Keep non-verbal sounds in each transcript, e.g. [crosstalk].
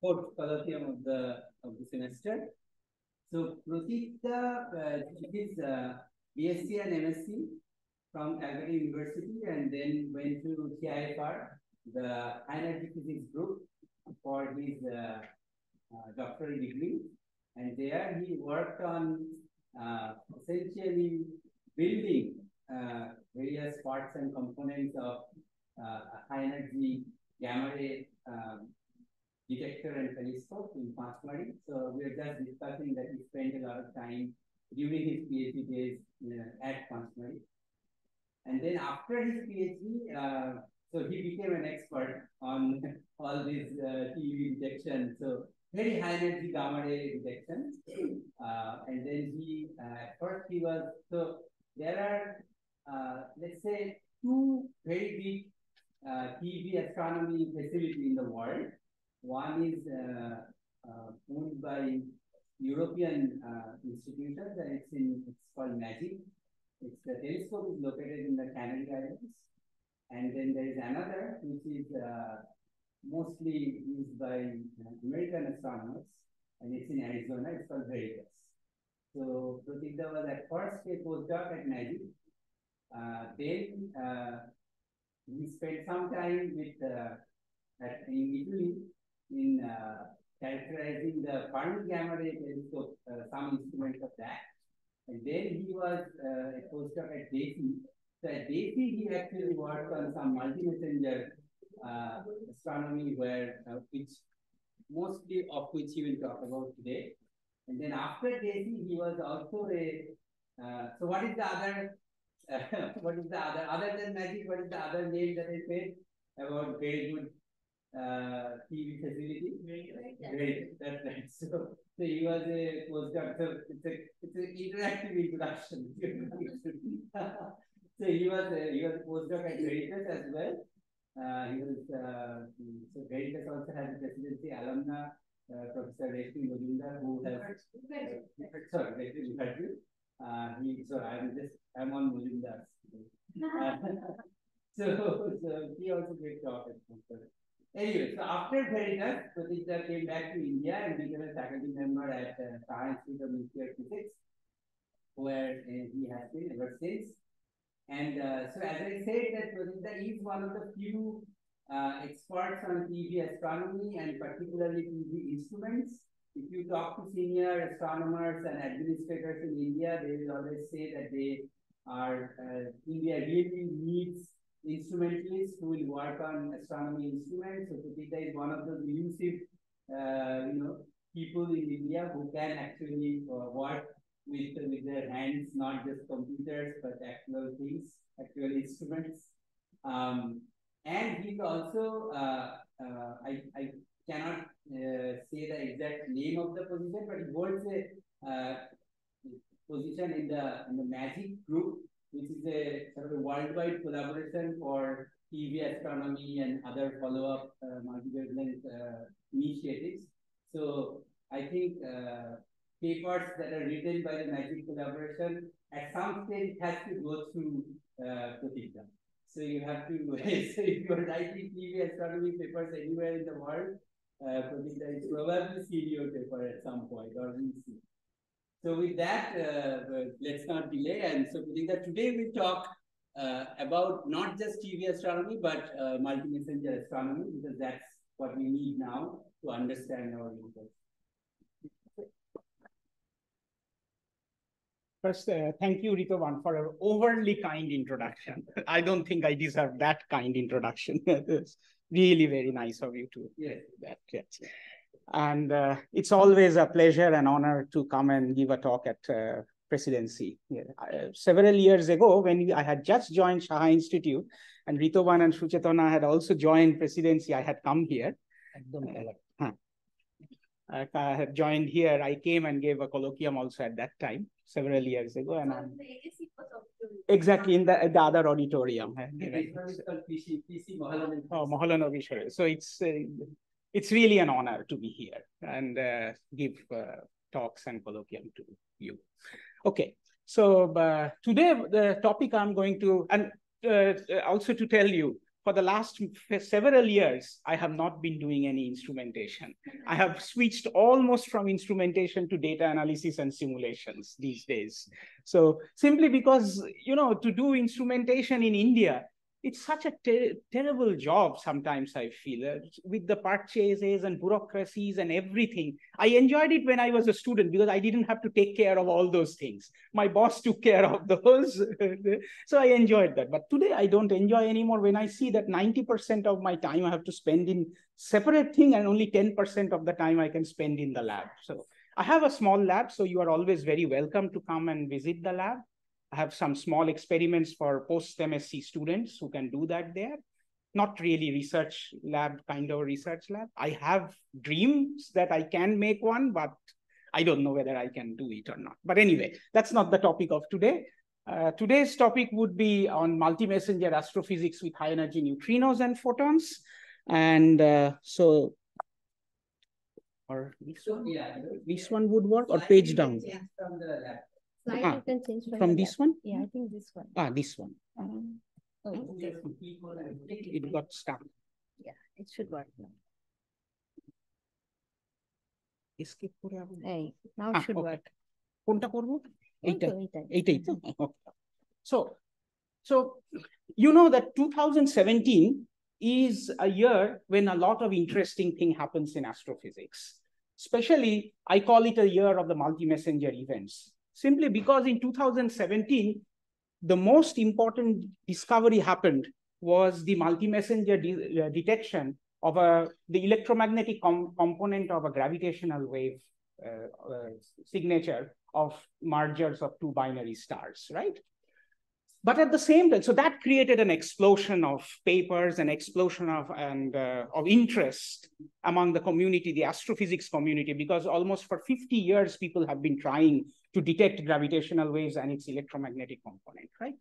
fourth colloquium of the of the semester. So Pratikda uh, is uh, BSc and MSc from Calcutta University and then went to TIFR, the High Energy Physics group for his uh, uh, doctoral degree. And there he worked on uh, essentially building uh, various parts and components of uh, high energy gamma ray um, detector and telescope in Panchmari. So we are just discussing that he spent a lot of time during his PhD days uh, at Panchmari. And then after his PhD, uh, so he became an expert on [laughs] all these uh, detection. So very high energy gamma ray detection. [clears throat] Uh, and then he, uh, first he was, so there are, uh, let's say, two very big uh, TeV astronomy facility in the world. One is uh, uh, owned by European uh, institutions, it's in it's called MAGIC. It's the telescope is located in the Canary Islands, and then there is another which is mostly used by American astronomers, and it's in Arizona. It's called Veritas. So Pratikda was at first a postdoc at MAGIC. Uh, then uh, we spent some time with uh, at, in Italy in uh, characterizing the Fermi gamma ray telescope, uh, some instruments of that. And then he was uh, a postdoc at DESY. So at DESY, he actually worked on some multi-messenger uh, astronomy, where uh, which mostly of which he will talk about today. And then after DESY, he was also a. Uh, so what is the other? [laughs] what is the other? Other than MAGIC, what is the other name that I said about very good uh, TeV facility? Great, that's [laughs] right. So, so he was a postdoc. So it's a it's an interactive introduction. [laughs] so he was a, he was a postdoc at Veritas as well. Uh, he was uh, so Veritas also has a presidency alumna. Uh, Professor Reshmi Majumdar, who has uh, sorry, Reshmi Mukherjee. Uh, he so I'm just I'm on Majumdar's. [laughs] so so he also gave talk at conference. Anyway, so after Veritas, Pratikda came back to India and became a faculty member at uh, Saha Institute of Nuclear Physics, where uh, he has been ever since. And uh, so, as I said, that Pratikda is one of the few uh, experts on TeV astronomy and particularly TeV instruments. If you talk to senior astronomers and administrators in India, they will always say that they are uh, India really needs instrumentalists who will work on astronomy instruments. So Pratikda is one of those elusive, uh, you know, people in India who can actually uh, work with with their hands, not just computers, but actual things, actual instruments. Um, and he's also, uh, uh, I, I cannot uh, say the exact name of the position, but he holds a uh, position in the in the MAGIC group, which is a sort of a worldwide collaboration for TeV astronomy and other follow-up uh, multi-wavelength uh, initiatives. So I think uh, papers that are written by the MAGIC collaboration at some stage has to go through uh, Pratikda. So you have to, [laughs] so if you are writing TeV astronomy papers anywhere in the world, uh, Pratikda is probably see your paper at some point or we see. So with that, uh, let's not delay. And so we think that today we talk uh, about not just TeV astronomy, but uh, multi-messenger astronomy, because that's what we need now to understand our universe. First, uh, thank you, Ritaban, for an overly kind introduction. [laughs] I don't think I deserve that kind introduction. [laughs] it's really very nice of you to Yes. that. Yes. And uh, it's always a pleasure and honor to come and give a talk at uh, presidency. Yeah. Uh, several years ago, when we, I had just joined Saha Institute, and Ritaban and Suchetana had also joined presidency, I had come here. Huh. I I had joined here. I came and gave a colloquium also at that time, several years ago, and I'm exactly in the the other auditorium. I had given- This one is called PC, PC Mohalan. Oh, Mahalanobis So it's uh, it's really an honor to be here and uh, give uh, talks and colloquium to you. Okay, so uh, today the topic I'm going to and uh, also to tell you for the last several years, I have not been doing any instrumentation. I have switched almost from instrumentation to data analysis and simulations these days. So simply because, you know, to do instrumentation in India, it's such a ter terrible job sometimes i feel uh, with the purchases and bureaucracies and everything. I enjoyed it when i was a student because i didn't have to take care of all those things. My boss [laughs] took care of those. [laughs] So i enjoyed that. But today i don't enjoy anymore when i see that 90% of my time i have to spend in separate thing and only 10% of the time i can spend in the lab. So i have a small lab so you are always very welcome to come and visit the lab have some small experiments for post-MSc students who can do that there. Not really research lab kind of research lab. I have dreams that I can make one, but I don't know whether I can do it or not. But anyway, that's not the topic of today. Uh, today's topic would be on multi-messenger astrophysics with high energy neutrinos and photons. And uh, so, or this one, yeah, this one would work or page down. From the lab Slide ah, you can change from, from this one? Yeah, I think this one. Ah, this one. Um, oh, it got stuck. Yeah, it should work now. Escape করে আমি এই now should work কোনটা করব এইটা এইটাই তো so so you know that 2017 is a year when a lot of interesting thing happens in astrophysics especially i call it a year of the multi-messenger events simply because in 2017, the most important discovery happened was the multi-messenger de uh, detection of a, the electromagnetic com component of a gravitational wave uh, uh, signature of mergers of two binary stars, right? But at the same time, so that created an explosion of papers, an explosion of and uh, of interest among the community, the astrophysics community, because almost for 50 years, people have been trying to detect gravitational waves and its electromagnetic component, right?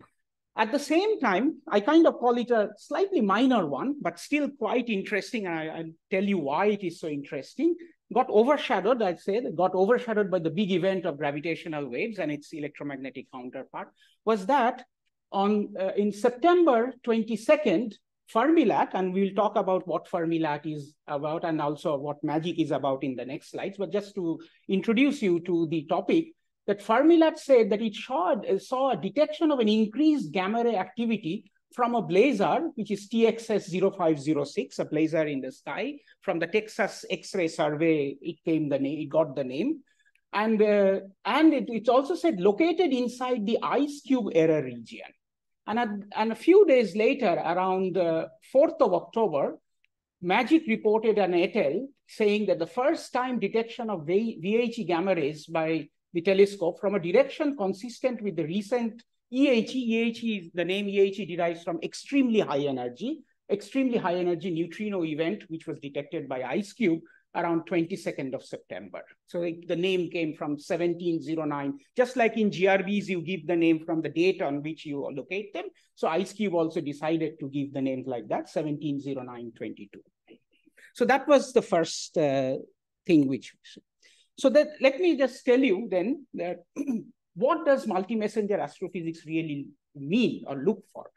At the same time, I kind of call it a slightly minor one, but still quite interesting. And I, will tell you why it is so interesting. Got overshadowed, I'd say, got overshadowed by the big event of gravitational waves and its electromagnetic counterpart, was that on uh, in September 22nd, Fermi-LAT, and we'll talk about what Fermi-LAT is about and also what MAGIC is about in the next slides. But just to introduce you to the topic, that Fermi-LAT said that it saw, saw a detection of an increased gamma ray activity from a blazar, which is TXS 0506, a blazar in the sky. From the Texas X-ray survey, it came the name, it got the name. And, uh, and it, it also said located inside the IceCube error region. And, and a few days later, around the 4th of October, MAGIC reported an ATel saying that the first time detection of VHE gamma rays by the telescope from a direction consistent with the recent EHE. EHE, the name EHE derives from extremely high energy, extremely high energy neutrino event, which was detected by IceCube around 22nd of September. So the name came from 1709. Just like in GRBs, you give the name from the date on which you locate them. So IceCube also decided to give the names like that, 170922. So that was the first uh, thing which. So that let me just tell you then that [clears throat] what does multi-messenger astrophysics really mean or look for?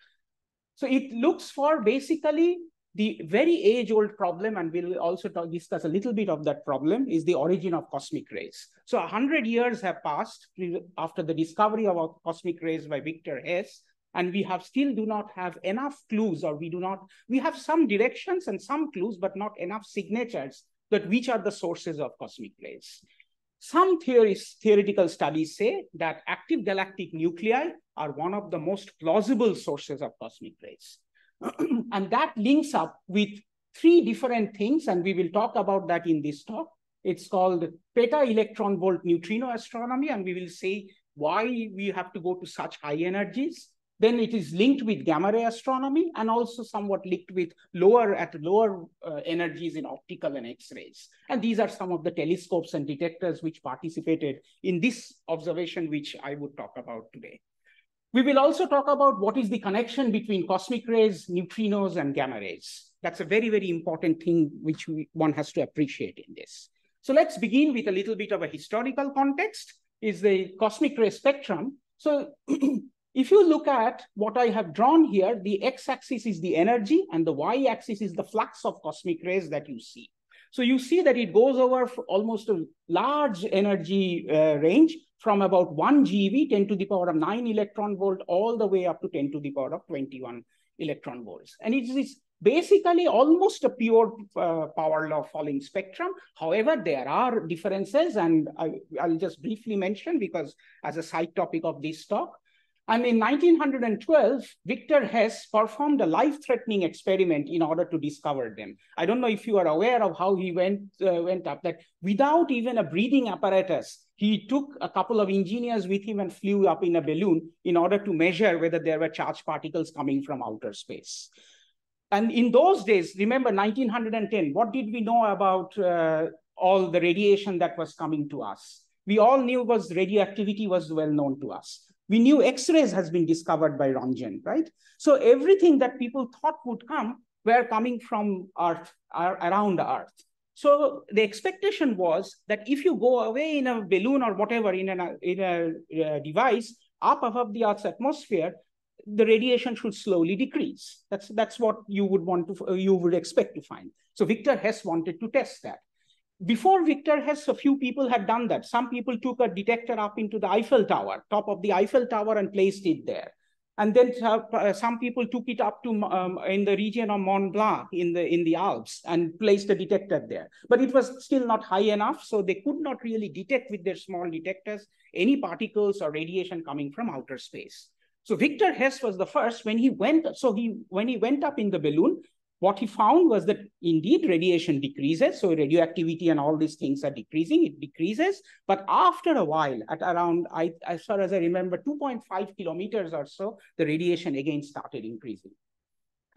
So it looks for basically the very age-old problem, and we'll also talk, discuss a little bit of that problem, is the origin of cosmic rays. So 100 years have passed after the discovery of cosmic rays by Victor Hess, and we have still do not have enough clues, or we do not, we have some directions and some clues, but not enough signatures that which are the sources of cosmic rays. Some theories, theoretical studies say that active galactic nuclei are one of the most plausible sources of cosmic rays. [clears throat] and that links up with three different things, and we will talk about that in this talk. It's called peta electron volt neutrino astronomy, and we will see why we have to go to such high energies. Then it is linked with gamma ray astronomy and also somewhat linked with lower at lower uh, energies in optical and X-rays. And these are some of the telescopes and detectors which participated in this observation, which I would talk about today. We will also talk about what is the connection between cosmic rays, neutrinos, and gamma rays. That's a very, very important thing which we, one has to appreciate in this. So let's begin with a little bit of a historical context, is the cosmic ray spectrum. So [clears throat] if you look at what I have drawn here, the x-axis is the energy and the y-axis is the flux of cosmic rays that you see. So you see that it goes over almost a large energy uh, range from about 1 GeV, 10 to the power of 9 electron volt, all the way up to 10 to the power of 21 electron volts. And it is basically almost a pure uh, power law falling spectrum. However, there are differences, and I, will just briefly mention because as a side topic of this talk, and in 1912, Victor Hess performed a life-threatening experiment in order to discover them. I don't know if you are aware of how he went, uh, went up, that without even a breathing apparatus, he took a couple of engineers with him and flew up in a balloon in order to measure whether there were charged particles coming from outer space. And in those days, remember 1910, what did we know about uh, all the radiation that was coming to us? We all knew was radioactivity was well known to us. We knew X-rays has been discovered by Rontgen, right? So everything that people thought would come were coming from Earth, around Earth. So the expectation was that if you go away in a balloon or whatever in, an, in a, a device up above the Earth's atmosphere, the radiation should slowly decrease. That's that's what you would want to uh, you would expect to find. So Victor Hess wanted to test that before Victor Hess, a few people had done that. Some people took a detector up into the Eiffel Tower, top of the Eiffel Tower, and placed it there. And then uh, some people took it up to um, in the region of Mont Blanc in the in the Alps and placed a detector there. But it was still not high enough, so they could not really detect with their small detectors any particles or radiation coming from outer space. So Victor Hess was the first when he went. So he when he went up in the balloon, what he found was that indeed radiation decreases. So radioactivity and all these things are decreasing, it decreases. But after a while, at around, I, as far as I remember, 2.5 kilometers or so, the radiation again started increasing.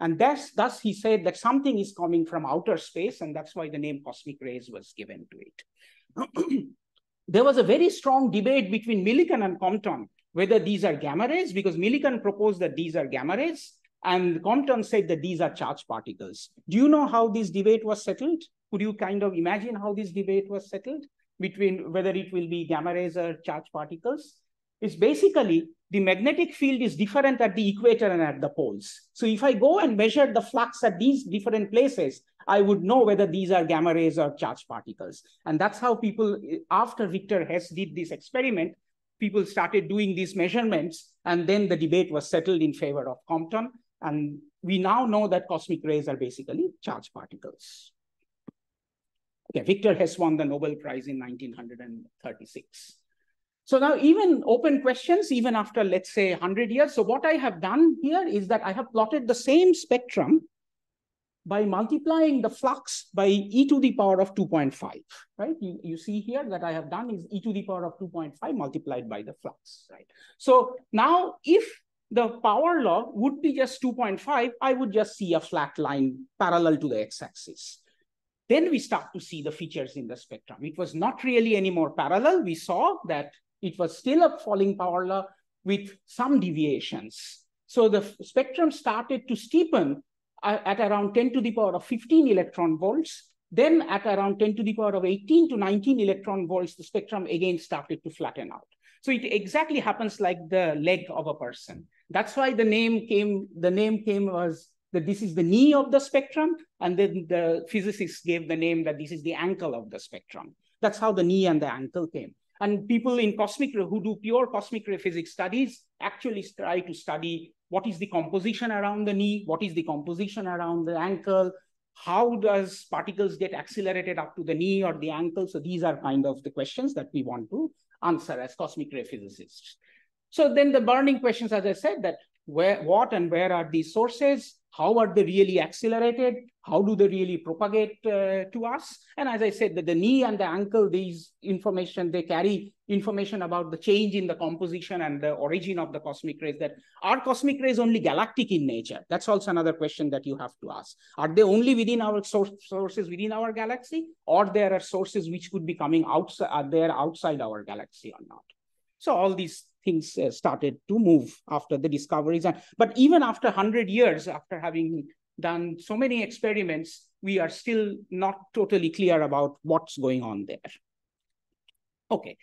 And thus, thus he said that something is coming from outer space, and that's why the name cosmic rays was given to it. [clears throat] there was a very strong debate between Millikan and Compton whether these are gamma rays, because Millikan proposed that these are gamma rays, and Compton said that these are charged particles. Do you know how this debate was settled? Could you kind of imagine how this debate was settled between whether it will be gamma rays or charged particles? It's basically the magnetic field is different at the equator and at the poles. So if I go and measure the flux at these different places, I would know whether these are gamma rays or charged particles. And that's how people, after Victor Hess did this experiment, people started doing these measurements, and then the debate was settled in favor of Compton. And we now know that cosmic rays are basically charged particles. Okay, Victor Hess won the Nobel Prize in 1936. So now even open questions, even after, let's say, 100 years. So what I have done here is that I have plotted the same spectrum by multiplying the flux by e to the power of 2.5, right? You, you see here that I have done is e to the power of 2.5 multiplied by the flux, right? So now if the power law would be just 2.5, I would just see a flat line parallel to the x-axis. Then we start to see the features in the spectrum. It was not really any more parallel. We saw that it was still a falling power law with some deviations. So the spectrum started to steepen uh, at around 10 to the power of 15 electron volts. Then at around 10 to the power of 18 to 19 electron volts, the spectrum again started to flatten out. So it exactly happens like the leg of a person. That's why the name came, the name came was that this is the knee of the spectrum. And then the physicists gave the name that this is the ankle of the spectrum. That's how the knee and the ankle came. And people in cosmic ray who do pure cosmic ray physics studies actually try to study what is the composition around the knee, what is the composition around the ankle, how does particles get accelerated up to the knee or the ankle? So these are kind of the questions that we want to answer as cosmic ray physicists. So then the burning questions, as I said, that where, what and where are these sources? How are they really accelerated? How do they really propagate uh, to us? And as I said, that the knee and the ankle, these information, they carry information about the change in the composition and the origin of the cosmic rays that are cosmic rays only galactic in nature? That's also another question that you have to ask. Are they only within our source, sources within our galaxy or there are sources which could be coming outside, are there outside our galaxy or not? So all these things uh, started to move after the discoveries. And, but even after 100 years, after having done so many experiments, we are still not totally clear about what's going on there. Okay,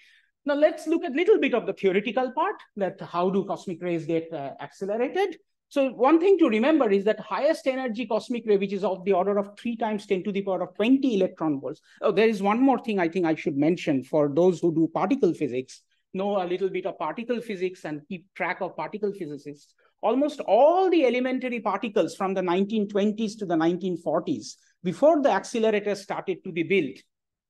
Now let's look at a little bit of the theoretical part that how do cosmic rays get uh, accelerated. So one thing to remember is that highest energy cosmic ray, which is of the order of three times 10 to the power of 20 electron volts. Oh, there is one more thing I think I should mention for those who do particle physics, know a little bit of particle physics and keep track of particle physicists. Almost all the elementary particles from the 1920s to the 1940s, before the accelerators started to be built,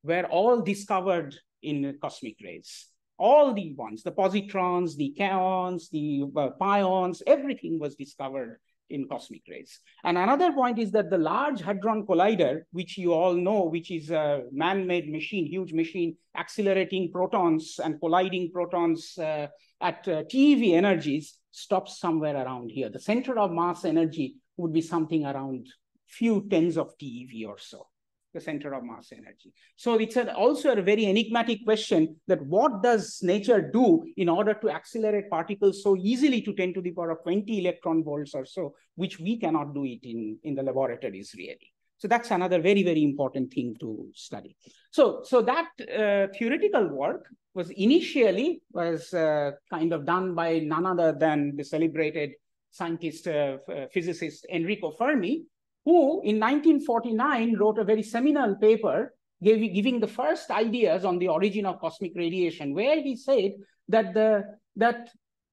were all discovered in cosmic rays all the ones, the positrons, the kaons, the uh, pions, everything was discovered in cosmic rays. And another point is that the Large Hadron Collider, which you all know, which is a man-made machine, huge machine, accelerating protons and colliding protons uh, at uh, TeV energies, stops somewhere around here. The center of mass energy would be something around few tens of TeV or so the center of mass energy. So it's an, also a very enigmatic question that what does nature do in order to accelerate particles so easily to 10 to the power of 20 electron volts or so, which we cannot do it in, in the laboratories really. So that's another very, very important thing to study. So, so that uh, theoretical work was initially was uh, kind of done by none other than the celebrated scientist, uh, physicist Enrico Fermi, who in 1949 wrote a very seminal paper gave, giving the first ideas on the origin of cosmic radiation, where he said that the that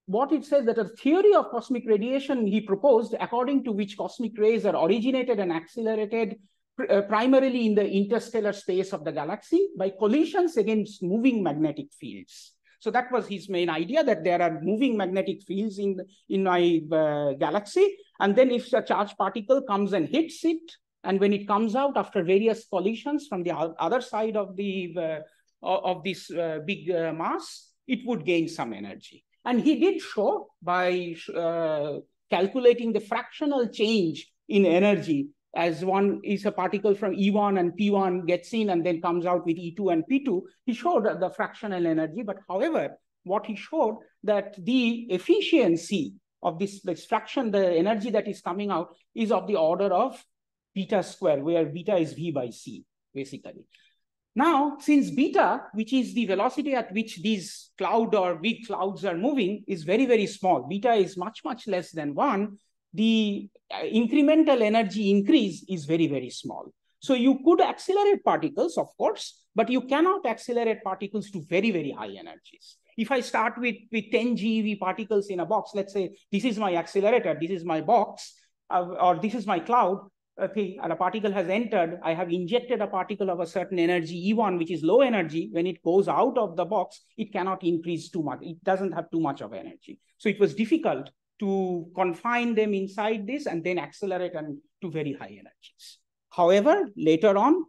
what it says that a theory of cosmic radiation he proposed, according to which cosmic rays are originated and accelerated uh, primarily in the interstellar space of the galaxy by collisions against moving magnetic fields. So that was his main idea that there are moving magnetic fields in, in my uh, galaxy. And then if a charged particle comes and hits it, and when it comes out after various collisions from the other side of the uh, of this uh, big uh, mass, it would gain some energy. And he did show by uh, calculating the fractional change in energy as one is a particle from E1 and P1 gets in and then comes out with E2 and P2, he showed the fractional energy. But however, what he showed that the efficiency of this, this fraction, the energy that is coming out is of the order of beta square, where beta is V by C, basically. Now, since beta, which is the velocity at which these cloud or big clouds are moving, is very, very small. Beta is much, much less than one the uh, incremental energy increase is very, very small. So you could accelerate particles, of course, but you cannot accelerate particles to very, very high energies. If I start with, with 10 GeV particles in a box, let's say this is my accelerator, this is my box, uh, or this is my cloud, okay, and a particle has entered, I have injected a particle of a certain energy, E1, which is low energy. When it goes out of the box, it cannot increase too much. It doesn't have too much of energy. So it was difficult to confine them inside this and then accelerate and to very high energies. However, later on,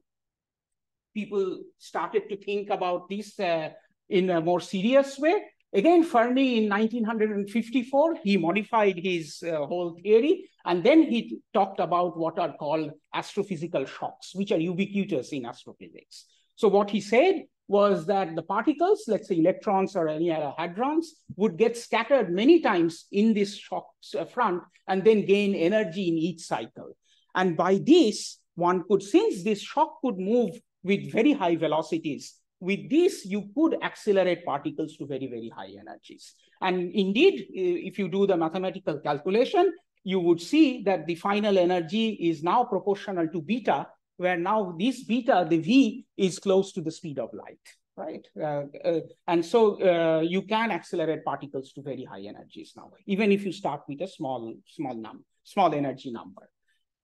people started to think about this uh, in a more serious way. Again, Fermi in 1954, he modified his uh, whole theory, and then he talked about what are called astrophysical shocks, which are ubiquitous in astrophysics. So what he said was that the particles, let's say electrons or any other hadrons, would get scattered many times in this shock uh, front and then gain energy in each cycle. And by this, one could, since this shock could move with very high velocities, with this, you could accelerate particles to very, very high energies. And indeed, if you do the mathematical calculation, you would see that the final energy is now proportional to beta, where now this beta, the V, is close to the speed of light, right? Uh, uh, and so uh, you can accelerate particles to very high energies now, even if you start with a small, small number, small energy number.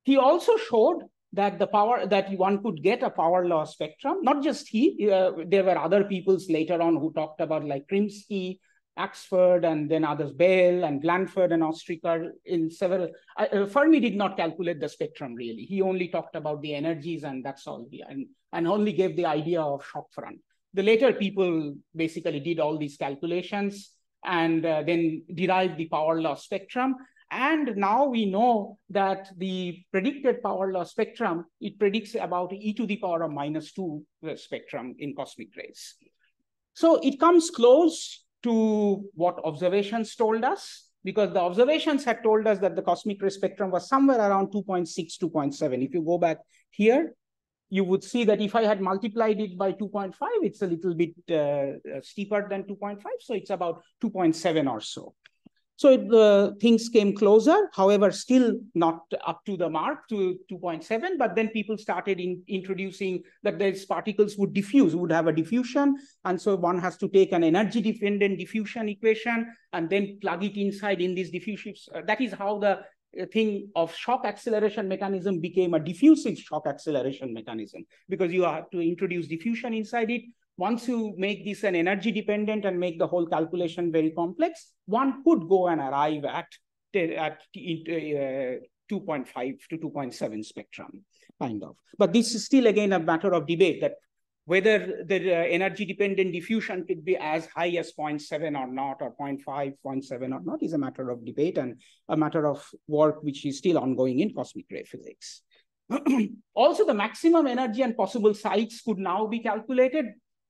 He also showed that the power that one could get a power law spectrum, not just he, uh, there were other peoples later on who talked about like Krymsky Axford and then others, Bell and Blandford and Ostriker in several. Uh, Fermi did not calculate the spectrum really. He only talked about the energies and that's all. He, and, and only gave the idea of shock front. The later people basically did all these calculations and uh, then derived the power law spectrum. And now we know that the predicted power law spectrum, it predicts about e to the power of minus two spectrum in cosmic rays. So it comes close to what observations told us, because the observations had told us that the cosmic ray spectrum was somewhere around 2.6, 2.7. If you go back here, you would see that if I had multiplied it by 2.5, it's a little bit uh, steeper than 2.5. So it's about 2.7 or so. So the things came closer, however, still not up to the mark to 2.7, but then people started in introducing that these particles would diffuse, would have a diffusion. And so one has to take an energy dependent diffusion equation and then plug it inside in these diffusives. Uh, that is how the uh, thing of shock acceleration mechanism became a diffusive shock acceleration mechanism because you have to introduce diffusion inside it once you make this an energy dependent and make the whole calculation very complex, one could go and arrive at, at uh, 2.5 to 2.7 spectrum, kind of. But this is still, again, a matter of debate that whether the uh, energy dependent diffusion could be as high as 0.7 or not, or 0.5, 0.7 or not, is a matter of debate and a matter of work which is still ongoing in cosmic ray physics. [clears throat] also, the maximum energy and possible sites could now be calculated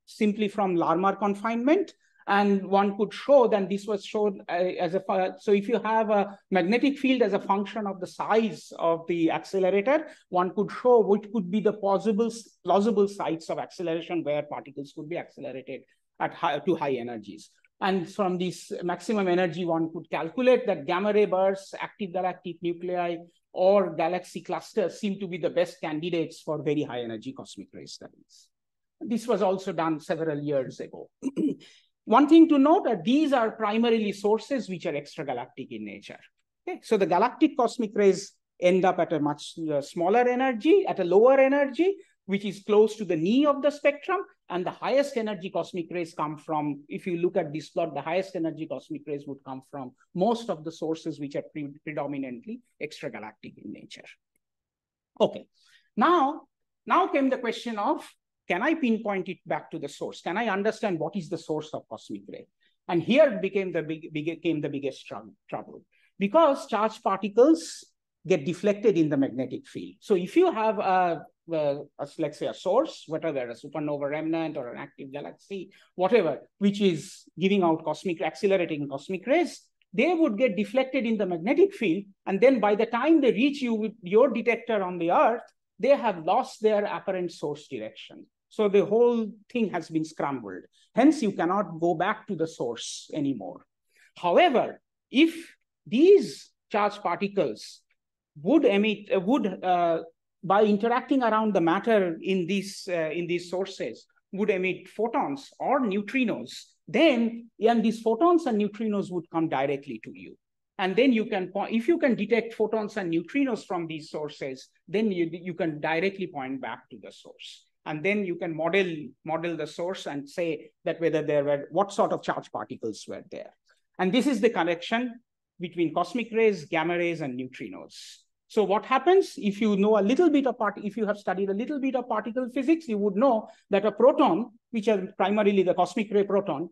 simply from Larmor confinement. And one could show that this was shown uh, as a, so if you have a magnetic field as a function of the size of the accelerator, one could show which could be the possible, plausible sites of acceleration where particles could be accelerated at high, to high energies. And from this maximum energy, one could calculate that gamma ray bursts, active galactic nuclei, or galaxy clusters seem to be the best candidates for very high energy cosmic ray studies. This was also done several years ago. [clears throat] One thing to note that these are primarily sources which are extragalactic in nature. Okay? So the galactic cosmic rays end up at a much uh, smaller energy, at a lower energy, which is close to the knee of the spectrum. And the highest energy cosmic rays come from, if you look at this plot, the highest energy cosmic rays would come from most of the sources which are pre predominantly extragalactic in nature. Okay, now, now came the question of can I pinpoint it back to the source? Can I understand what is the source of cosmic ray? And here became the big, became the biggest trouble because charged particles get deflected in the magnetic field. So if you have a, a, a, let's say a source, whatever, a supernova remnant or an active galaxy, whatever, which is giving out cosmic, accelerating cosmic rays, they would get deflected in the magnetic field. And then by the time they reach you with your detector on the Earth, they have lost their apparent source direction. So the whole thing has been scrambled. Hence, you cannot go back to the source anymore. However, if these charged particles would emit, uh, would uh, by interacting around the matter in these uh, in these sources, would emit photons or neutrinos, then and these photons and neutrinos would come directly to you. And then you can, if you can detect photons and neutrinos from these sources, then you, you can directly point back to the source and then you can model model the source and say that whether there were what sort of charged particles were there. And this is the connection between cosmic rays gamma rays and neutrinos. So what happens if you know a little bit of part if you have studied a little bit of particle physics you would know that a proton which are primarily the cosmic ray proton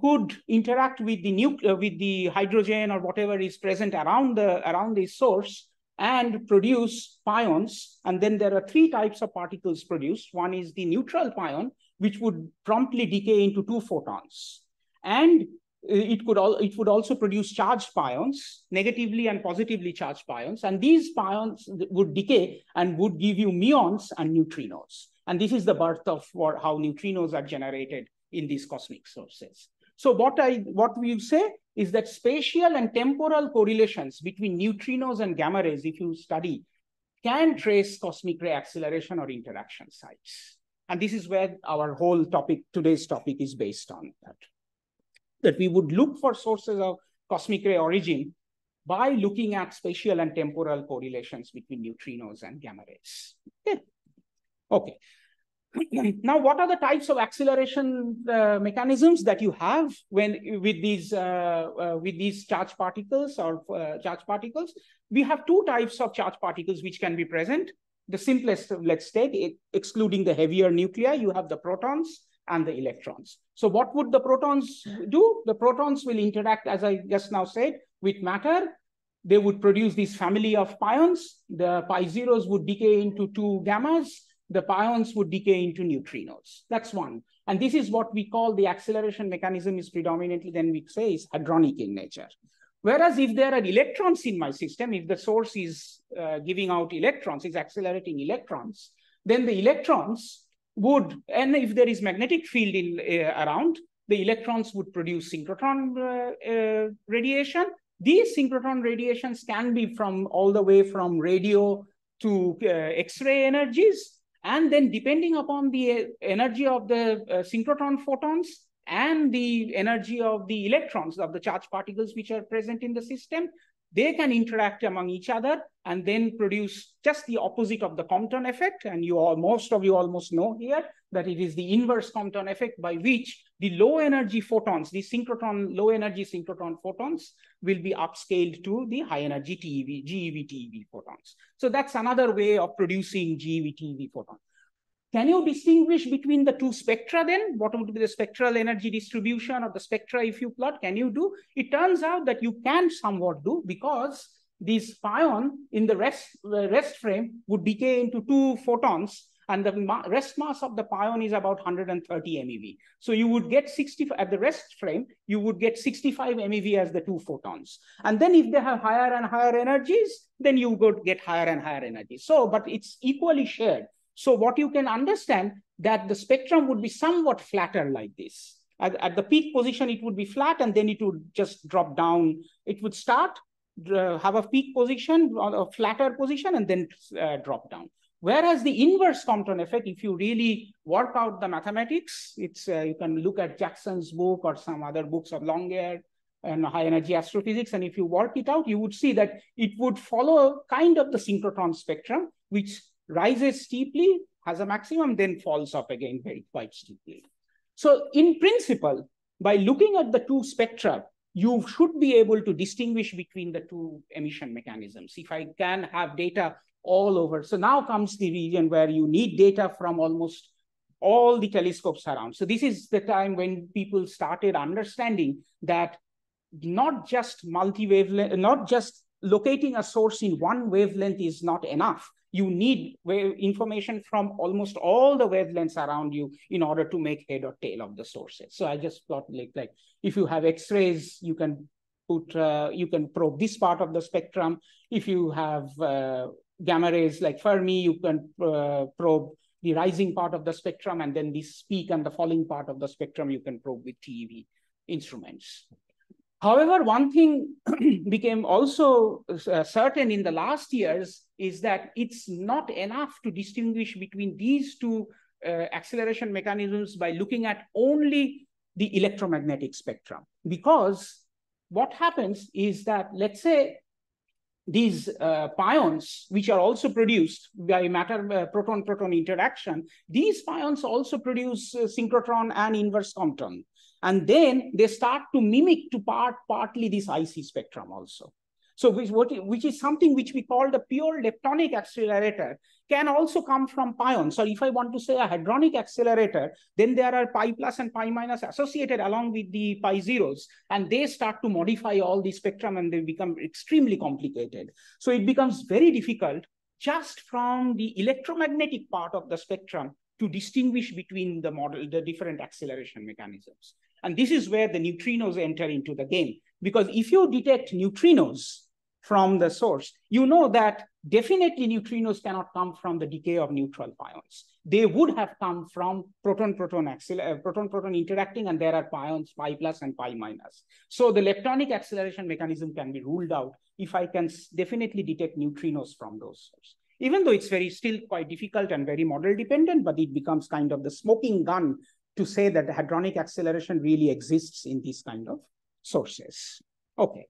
could interact with the nuclear uh, with the hydrogen or whatever is present around the around the source and produce pions. And then there are three types of particles produced. One is the neutral pion, which would promptly decay into two photons. And uh, it could all it would also produce charged pions, negatively and positively charged pions. And these pions would decay and would give you muons and neutrinos. And this is the birth of what, how neutrinos are generated in these cosmic sources. So what I what we say is that spatial and temporal correlations between neutrinos and gamma rays, if you study, can trace cosmic ray acceleration or interaction sites. And this is where our whole topic, today's topic is based on that. That we would look for sources of cosmic ray origin by looking at spatial and temporal correlations between neutrinos and gamma rays. Okay. okay [clears throat] now, what are the types of acceleration uh, mechanisms that you have when with these uh, uh, with these charged particles or uh, charged particles? We have two types of charged particles which can be present. The simplest, let's take, excluding the heavier nuclei, you have the protons and the electrons. So what would the protons do? The protons will interact, as I just now said, with matter. They would produce this family of pions. The pi zeros would decay into two gammas the pions would decay into neutrinos. That's one. And this is what we call the acceleration mechanism is predominantly, then we say is hadronic in nature. Whereas if there are electrons in my system, if the source is uh, giving out electrons, is accelerating electrons, then the electrons would, and if there is magnetic field in, uh, around, the electrons would produce synchrotron uh, uh, radiation. These synchrotron radiations can be from all the way from radio to uh, X-ray energies. And then depending upon the energy of the uh, synchrotron photons and the energy of the electrons of the charged particles which are present in the system, they can interact among each other and then produce just the opposite of the Compton effect. And you all, most of you almost know here that it is the inverse Compton effect by which the low energy photons, the synchrotron, low energy synchrotron photons will be upscaled to the high energy TeV, GeV TeV photons. So that's another way of producing GeV TeV photons. Can you distinguish between the two spectra then? What would be the spectral energy distribution of the spectra if you plot? Can you do? It turns out that you can somewhat do because this pion in the rest, uh, rest frame would decay into two photons and the ma rest mass of the pion is about 130 MeV. So you would get 60, at the rest frame, you would get 65 MeV as the two photons. And then if they have higher and higher energies, then you would get higher and higher energies. So, but it's equally shared. So what you can understand that the spectrum would be somewhat flatter like this. At, at the peak position, it would be flat and then it would just drop down. It would start, uh, have a peak position, a flatter position, and then uh, drop down. Whereas the inverse Compton effect, if you really work out the mathematics, it's uh, you can look at Jackson's book or some other books of Longair and high energy astrophysics. And if you work it out, you would see that it would follow kind of the synchrotron spectrum, which rises steeply, has a maximum, then falls off again very quite steeply. So in principle, by looking at the two spectra, you should be able to distinguish between the two emission mechanisms. If I can have data all over. So now comes the region where you need data from almost all the telescopes around. So this is the time when people started understanding that not just multi-wavelength, not just locating a source in one wavelength is not enough you need information from almost all the wavelengths around you in order to make head or tail of the sources. So I just thought like, like if you have X-rays, you can put, uh, you can probe this part of the spectrum. If you have uh, gamma rays like Fermi, you can uh, probe the rising part of the spectrum and then this peak and the falling part of the spectrum you can probe with TeV instruments. However, one thing [clears throat] became also uh, certain in the last years is that it's not enough to distinguish between these two uh, acceleration mechanisms by looking at only the electromagnetic spectrum. Because what happens is that, let's say, these uh, pions, which are also produced by matter uh, interaction, these pions also produce uh, synchrotron and inverse Compton. And then they start to mimic to part partly this IC spectrum also. So which, what, which is something which we call the pure leptonic accelerator can also come from pions. So if I want to say a hadronic accelerator, then there are pi plus and pi minus associated along with the pi zeros, and they start to modify all the spectrum and they become extremely complicated. So it becomes very difficult just from the electromagnetic part of the spectrum to distinguish between the model, the different acceleration mechanisms. And this is where the neutrinos enter into the game. Because if you detect neutrinos from the source, you know that definitely neutrinos cannot come from the decay of neutral pions. They would have come from proton-proton uh, proton-proton interacting, and there are pions, pi plus and pi minus. So the leptonic acceleration mechanism can be ruled out if I can definitely detect neutrinos from those sources. Even though it's very still quite difficult and very model dependent, but it becomes kind of the smoking gun to say that the hadronic acceleration really exists in these kind of sources. Okay.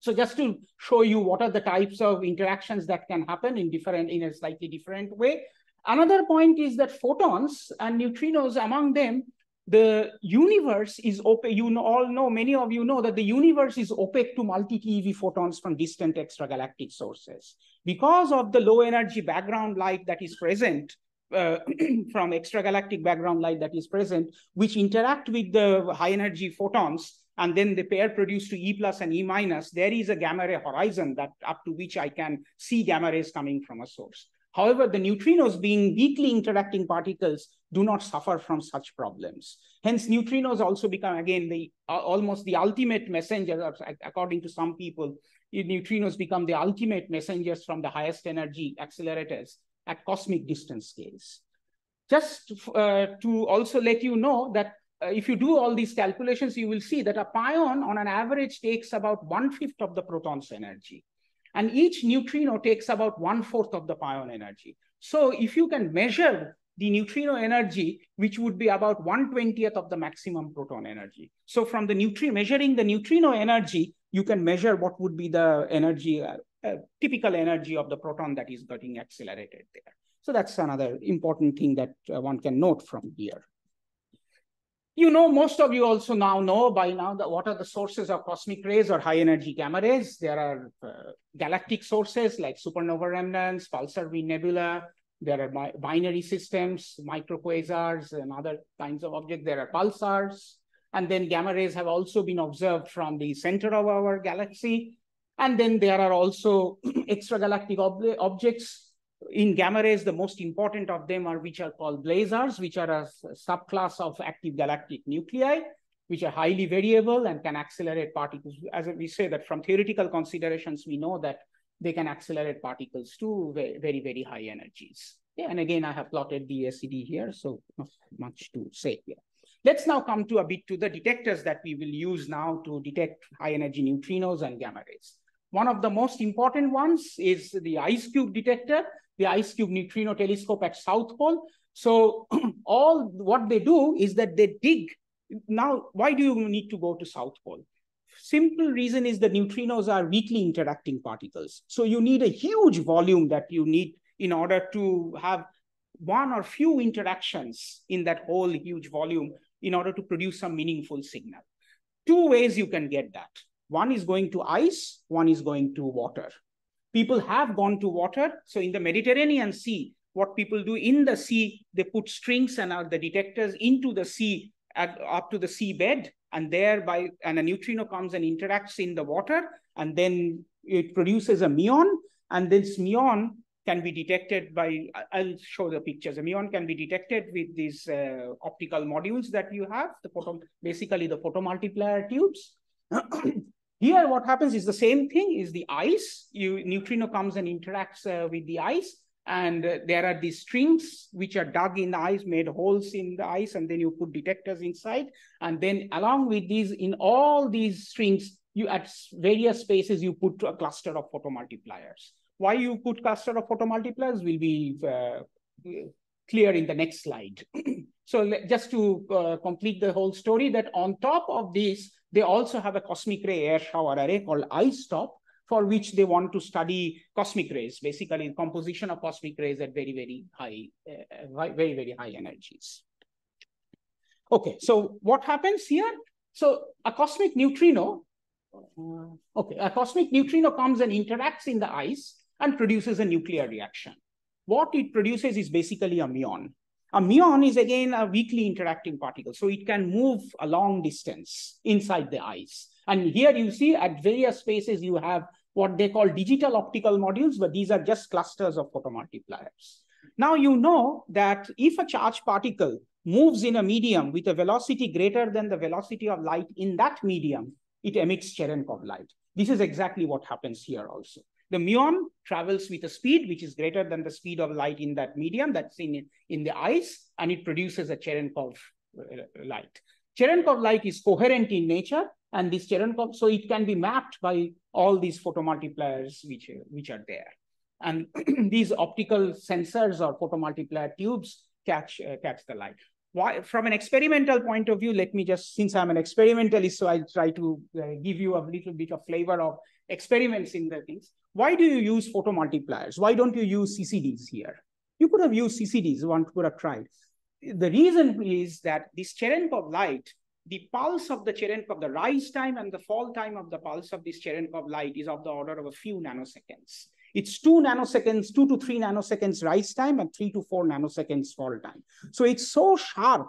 So just to show you what are the types of interactions that can happen in different, in a slightly different way. Another point is that photons and neutrinos among them, the universe is opaque. You know, all know, many of you know that the universe is opaque to multi-TeV photons from distant extragalactic sources. Because of the low energy background light that is present, uh, [clears throat] from extragalactic background light that is present, which interact with the high energy photons, and then the pair produced to E plus and E minus, there is a gamma ray horizon that up to which I can see gamma rays coming from a source. However, the neutrinos being weakly interacting particles do not suffer from such problems. Hence, neutrinos also become, again, the uh, almost the ultimate messenger, according to some people, neutrinos become the ultimate messengers from the highest energy accelerators at cosmic distance scales. Just uh, to also let you know that if you do all these calculations, you will see that a pion on an average takes about one-fifth of the proton's energy. And each neutrino takes about one-fourth of the pion energy. So if you can measure the neutrino energy, which would be about 120th of the maximum proton energy. So from the neutrino, measuring the neutrino energy, you can measure what would be the energy, uh, uh, typical energy of the proton that is getting accelerated there. So that's another important thing that uh, one can note from here. You know, most of you also now know by now that what are the sources of cosmic rays or high energy gamma rays. There are uh, galactic sources like supernova remnants, pulsar nebula. There are bi binary systems, microquasars and other kinds of objects. There are pulsars. And then gamma rays have also been observed from the center of our galaxy. And then there are also [clears throat] extragalactic ob objects in gamma rays, the most important of them are which are called blazars, which are a subclass of active galactic nuclei, which are highly variable and can accelerate particles. As we say that from theoretical considerations, we know that they can accelerate particles to very, very, high energies. Yeah, and again, I have plotted the SED here, so not much to say here. Let's now come to a bit to the detectors that we will use now to detect high energy neutrinos and gamma rays. One of the most important ones is the IceCube detector, the IceCube neutrino telescope at South Pole. So [clears throat] all what they do is that they dig. Now, why do you need to go to South Pole? Simple reason is the neutrinos are weakly interacting particles. So you need a huge volume that you need in order to have one or few interactions in that whole huge volume in order to produce some meaningful signal. Two ways you can get that. One is going to ice, one is going to water people have gone to water. So in the Mediterranean Sea, what people do in the sea, they put strings and the detectors into the sea at, up to the seabed, and thereby, and a neutrino comes and interacts in the water, and then it produces a muon, and this muon can be detected by, I'll show the pictures. A muon can be detected with these uh, optical modules that you have, the photo, basically the photomultiplier tubes. [clears throat] Here, what happens is the same thing is the ice. You neutrino comes and interacts uh, with the ice, and uh, there are these strings which are dug in the ice, made holes in the ice, and then you put detectors inside. And then along with these, in all these strings, you at various spaces, you put a cluster of photomultipliers. Why you put cluster of photomultipliers will be uh, clear in the next slide. [clears throat] so just to uh, complete the whole story that on top of this, they also have a cosmic ray air shower array called IceTop, for which they want to study cosmic rays, basically composition of cosmic rays at very, very high, uh, very, very high energies. Okay, so what happens here? So a cosmic neutrino, okay, a cosmic neutrino comes and interacts in the ice and produces a nuclear reaction. What it produces is basically a muon. A muon is again a weakly interacting particle, so it can move a long distance inside the ice. And here you see at various spaces you have what they call digital optical modules, but these are just clusters of photomultipliers. Now you know that if a charged particle moves in a medium with a velocity greater than the velocity of light in that medium, it emits Cherenkov light. This is exactly what happens here also. The muon travels with a speed which is greater than the speed of light in that medium that's in, in the ice, and it produces a Cherenkov uh, light. Cherenkov light is coherent in nature, and this Cherenkov, so it can be mapped by all these photomultipliers which, which are there. And [clears throat] these optical sensors or photomultiplier tubes catch, uh, catch the light. Why, from an experimental point of view, let me just, since I'm an experimentalist, so I try to uh, give you a little bit of flavor of experiments in the things. Why do you use photomultipliers? Why don't you use CCDs here? You could have used CCDs, one could have tried. The reason is that this Cherenkov light, the pulse of the Cherenkov, the rise time and the fall time of the pulse of this Cherenkov light is of the order of a few nanoseconds. It's two nanoseconds, two to three nanoseconds rise time and three to four nanoseconds fall time. So it's so sharp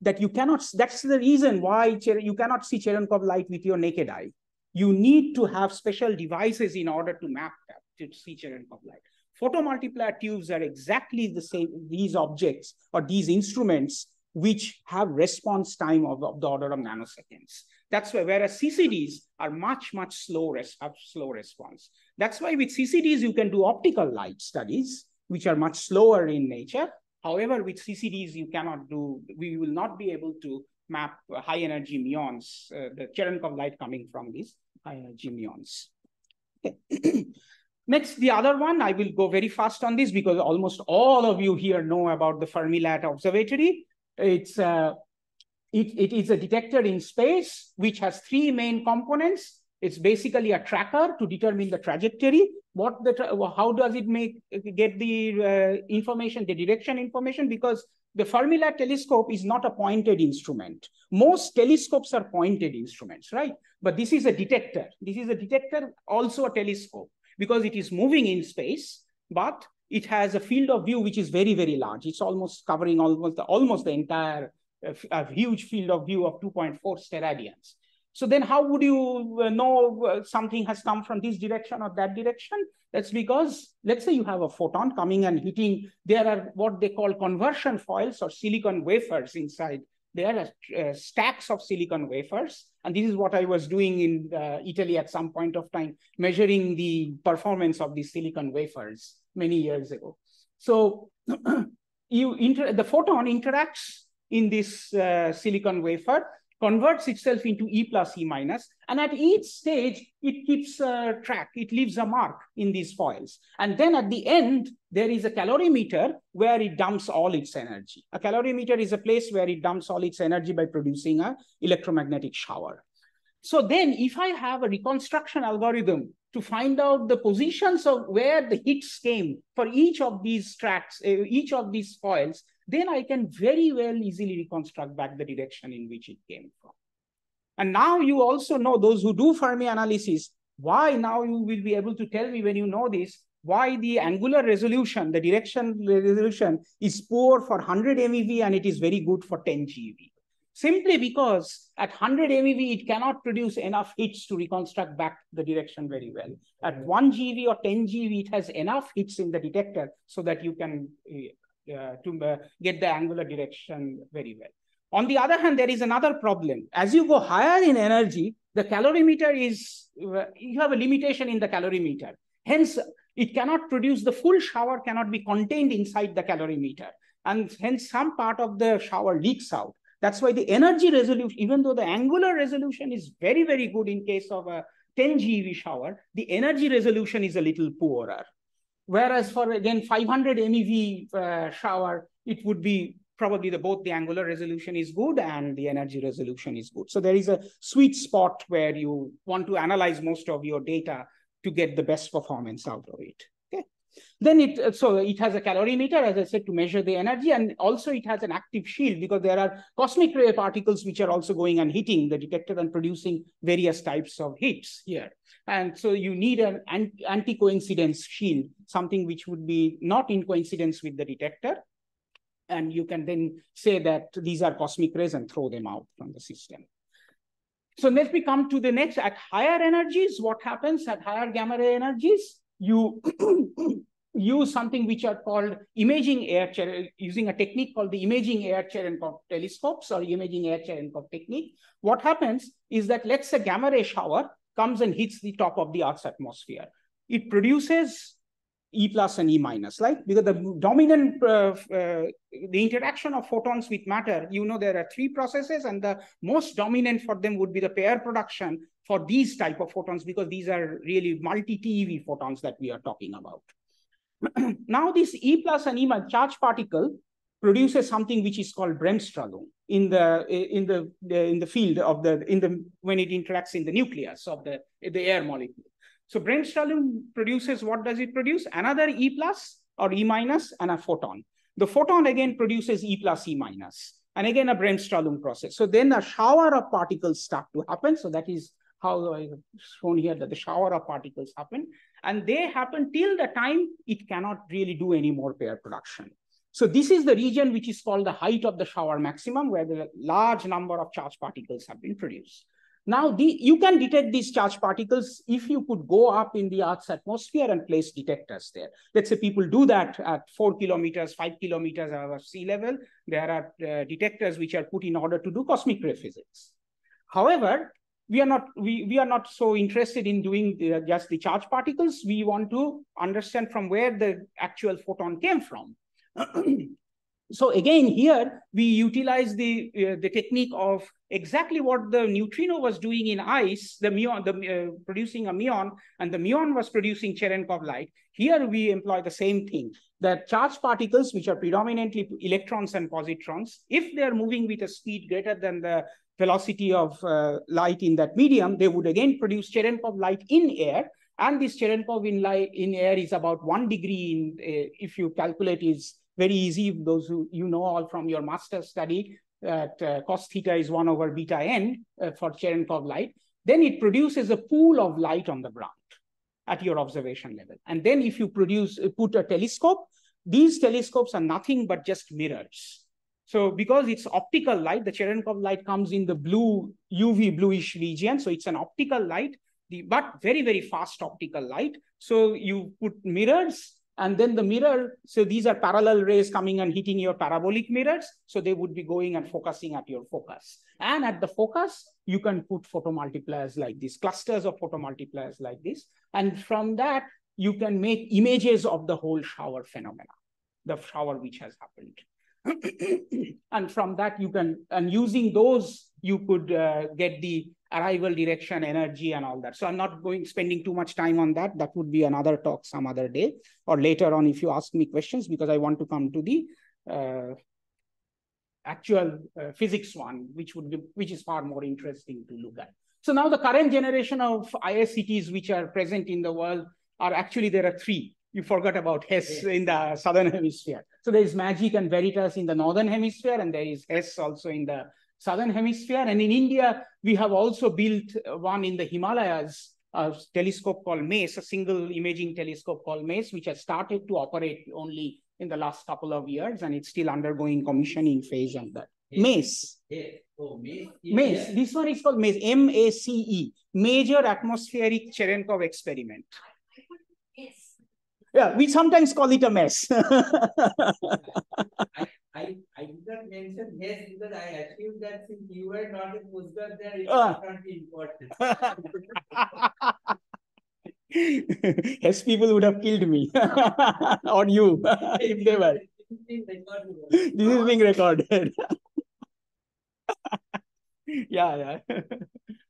that you cannot, that's the reason why you cannot see Cherenkov light with your naked eye you need to have special devices in order to map that to see Cherenkov light. Photomultiplier tubes are exactly the same, these objects or these instruments which have response time of, of the order of nanoseconds. That's why, whereas CCDs are much, much slower, have slow response. That's why with CCDs, you can do optical light studies which are much slower in nature. However, with CCDs, you cannot do, we will not be able to map high energy muons, uh, the Cherenkov light coming from these high energy muons. Okay. [clears throat] Next, the other one, I will go very fast on this because almost all of you here know about the Fermi-LAT Observatory. It's uh, it, it is a detector in space which has three main components. It's basically a tracker to determine the trajectory. What the how does it make get the uh, information, the direction information? Because the Fermi-LAT telescope is not a pointed instrument. Most telescopes are pointed instruments, right? But this is a detector. This is a detector, also a telescope because it is moving in space, but it has a field of view which is very, very large. It's almost covering almost the, almost the entire uh, a uh, huge field of view of 2.4 steradians. So then how would you uh, know uh, something has come from this direction or that direction? That's because, let's say you have a photon coming and hitting, there are what they call conversion foils or silicon wafers inside. There are uh, stacks of silicon wafers. And this is what I was doing in uh, Italy at some point of time, measuring the performance of these silicon wafers many years ago. So [clears throat] you the photon interacts in this uh, silicon wafer converts itself into E plus E minus. And at each stage, it keeps a track, it leaves a mark in these foils. And then at the end, there is a calorimeter where it dumps all its energy. A calorimeter is a place where it dumps all its energy by producing a electromagnetic shower. So then if I have a reconstruction algorithm to find out the positions of where the hits came for each of these tracks, uh, each of these foils, then I can very well easily reconstruct back the direction in which it came from. And now you also know those who do Fermi analysis, why now you will be able to tell me when you know this, why the angular resolution, the direction resolution is poor for 100 MeV and it is very good for 10 GeV. Simply because at 100 MeV, it cannot produce enough hits to reconstruct back the direction very well. At 1 GeV or 10 GeV, it has enough hits in the detector so that you can eh, uh, to uh, get the angular direction very well. On the other hand, there is another problem. As you go higher in energy, the calorimeter is, uh, you have a limitation in the calorimeter. Hence, it cannot produce, the full shower cannot be contained inside the calorimeter. And hence some part of the shower leaks out. That's why the energy resolution, even though the angular resolution is very, very good in case of a 10 GeV shower, the energy resolution is a little poorer. Whereas for again 500 MeV uh, shower, it would be probably the both the angular resolution is good and the energy resolution is good. So there is a sweet spot where you want to analyze most of your data to get the best performance out of it. Then it uh, so it has a calorimeter, as I said, to measure the energy, and also it has an active shield because there are cosmic ray particles which are also going and hitting the detector and producing various types of hits here. And so you need an anti-coincidence shield, something which would be not in coincidence with the detector. And you can then say that these are cosmic rays and throw them out from the system. So let me come to the next. At higher energies, what happens at higher gamma ray energies? You [clears throat] use something which are called imaging air using a technique called the imaging air Cherenkov telescopes or imaging air Cherenkov technique. What happens is that let's say gamma ray shower comes and hits the top of the Earth's atmosphere. It produces E plus and E minus, right? Because the dominant, uh, uh, the interaction of photons with matter, you know, there are three processes and the most dominant for them would be the pair production for these type of photons because these are really multi-TeV photons that we are talking about. [clears throat] now this E plus and E minus charge particle produces something which is called bremsstrahlung in the in the, in the field of the in the when it interacts in the nucleus of the the air molecule. So bremsstrahlung produces what does it produce? Another E plus or E minus and a photon. The photon again produces E plus E minus and again a bremsstrahlung process. So then a shower of particles start to happen. So that is how I shown here that the shower of particles happen and they happen till the time it cannot really do any more pair production. So this is the region which is called the height of the shower maximum, where the large number of charged particles have been produced. Now, the, you can detect these charged particles if you could go up in the Earth's atmosphere and place detectors there. Let's say people do that at four kilometers, five kilometers above sea level. There are uh, detectors which are put in order to do cosmic ray physics. However, we are not we, we are not so interested in doing the, just the charge particles. We want to understand from where the actual photon came from. [clears throat] so again, here we utilize the uh, the technique of exactly what the neutrino was doing in ice, the muon, the uh, producing a muon, and the muon was producing Cherenkov light. Here we employ the same thing. The charged particles, which are predominantly electrons and positrons, if they are moving with a speed greater than the velocity of uh, light in that medium, they would again produce Cherenkov light in air. And this Cherenkov in light in air is about one degree in, uh, if you calculate is very easy. Those who you know all from your master study that uh, cos theta is one over beta n uh, for Cherenkov light. Then it produces a pool of light on the ground at your observation level. And then if you produce, put a telescope, these telescopes are nothing but just mirrors. So because it's optical light, the Cherenkov light comes in the blue, UV bluish region. So it's an optical light, the, but very, very fast optical light. So you put mirrors and then the mirror, so these are parallel rays coming and hitting your parabolic mirrors. So they would be going and focusing at your focus. And at the focus, you can put photomultipliers like this, clusters of photomultipliers like this. And from that, you can make images of the whole shower phenomena, the shower which has happened. [coughs] and from that you can, and using those, you could uh, get the arrival direction, energy, and all that. So I'm not going spending too much time on that. That would be another talk some other day or later on if you ask me questions because I want to come to the uh, actual uh, physics one, which would be which is far more interesting to look at. So now the current generation of IACTs which are present in the world are actually there are three. You forgot about HESS in the southern hemisphere. So there is MAGIC and Veritas in the northern hemisphere, and there is HESS also in the southern hemisphere. And in India, we have also built one in the Himalayas, a telescope called MACE, a single imaging telescope called MACE, which has started to operate only in the last couple of years, and it's still undergoing commissioning phase on that. MACE. Oh, MACE. MACE. This one is called MACE, M-A-C-E, Major Atmospheric Cherenkov Experiment. Yeah, we sometimes call it a mess. [laughs] I, I, I did not mention HESS because I assumed that since you were not a postdoc there, it ah. would not be important. [laughs] yes, people would have killed me [laughs] or you if they were. This is being recorded. yeah, yeah.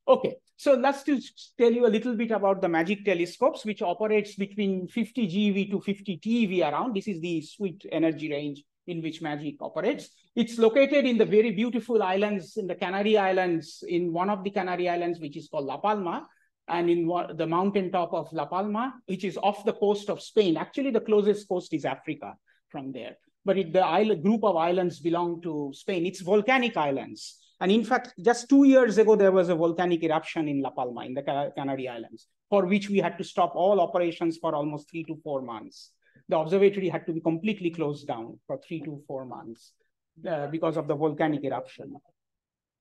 Okay, so let's just tell you a little bit about the MAGIC telescopes, which operates between 50 GeV to 50 TeV around. This is the sweet energy range in which MAGIC operates. It's located in the very beautiful islands in the Canary Islands, in one of the Canary Islands, which is called La Palma, and in the mountain top of La Palma, which is off the coast of Spain. Actually, the closest coast is Africa from there. But it, the island, group of islands belong to Spain. It's volcanic islands. And in fact, just two years ago, there was a volcanic eruption in La Palma, in the Canary Islands, for which we had to stop all operations for almost three to four months. The observatory had to be completely closed down for three to four months uh, because of the volcanic eruption.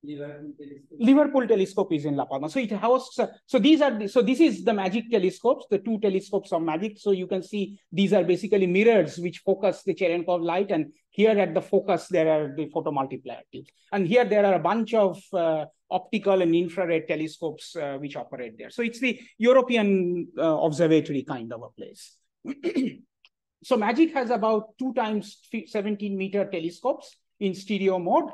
Liverpool telescope. Liverpool telescope is in La Palma. So it hosts, so these are, the, so this is the MAGIC telescopes, the two telescopes of MAGIC. So you can see these are basically mirrors which focus the Cherenkov light. And here at the focus, there are the photomultiplier tubes. And here there are a bunch of uh, optical and infrared telescopes uh, which operate there. So it's the European uh, observatory kind of a place. [clears throat] so MAGIC has about two times 17 meter telescopes in stereo mode.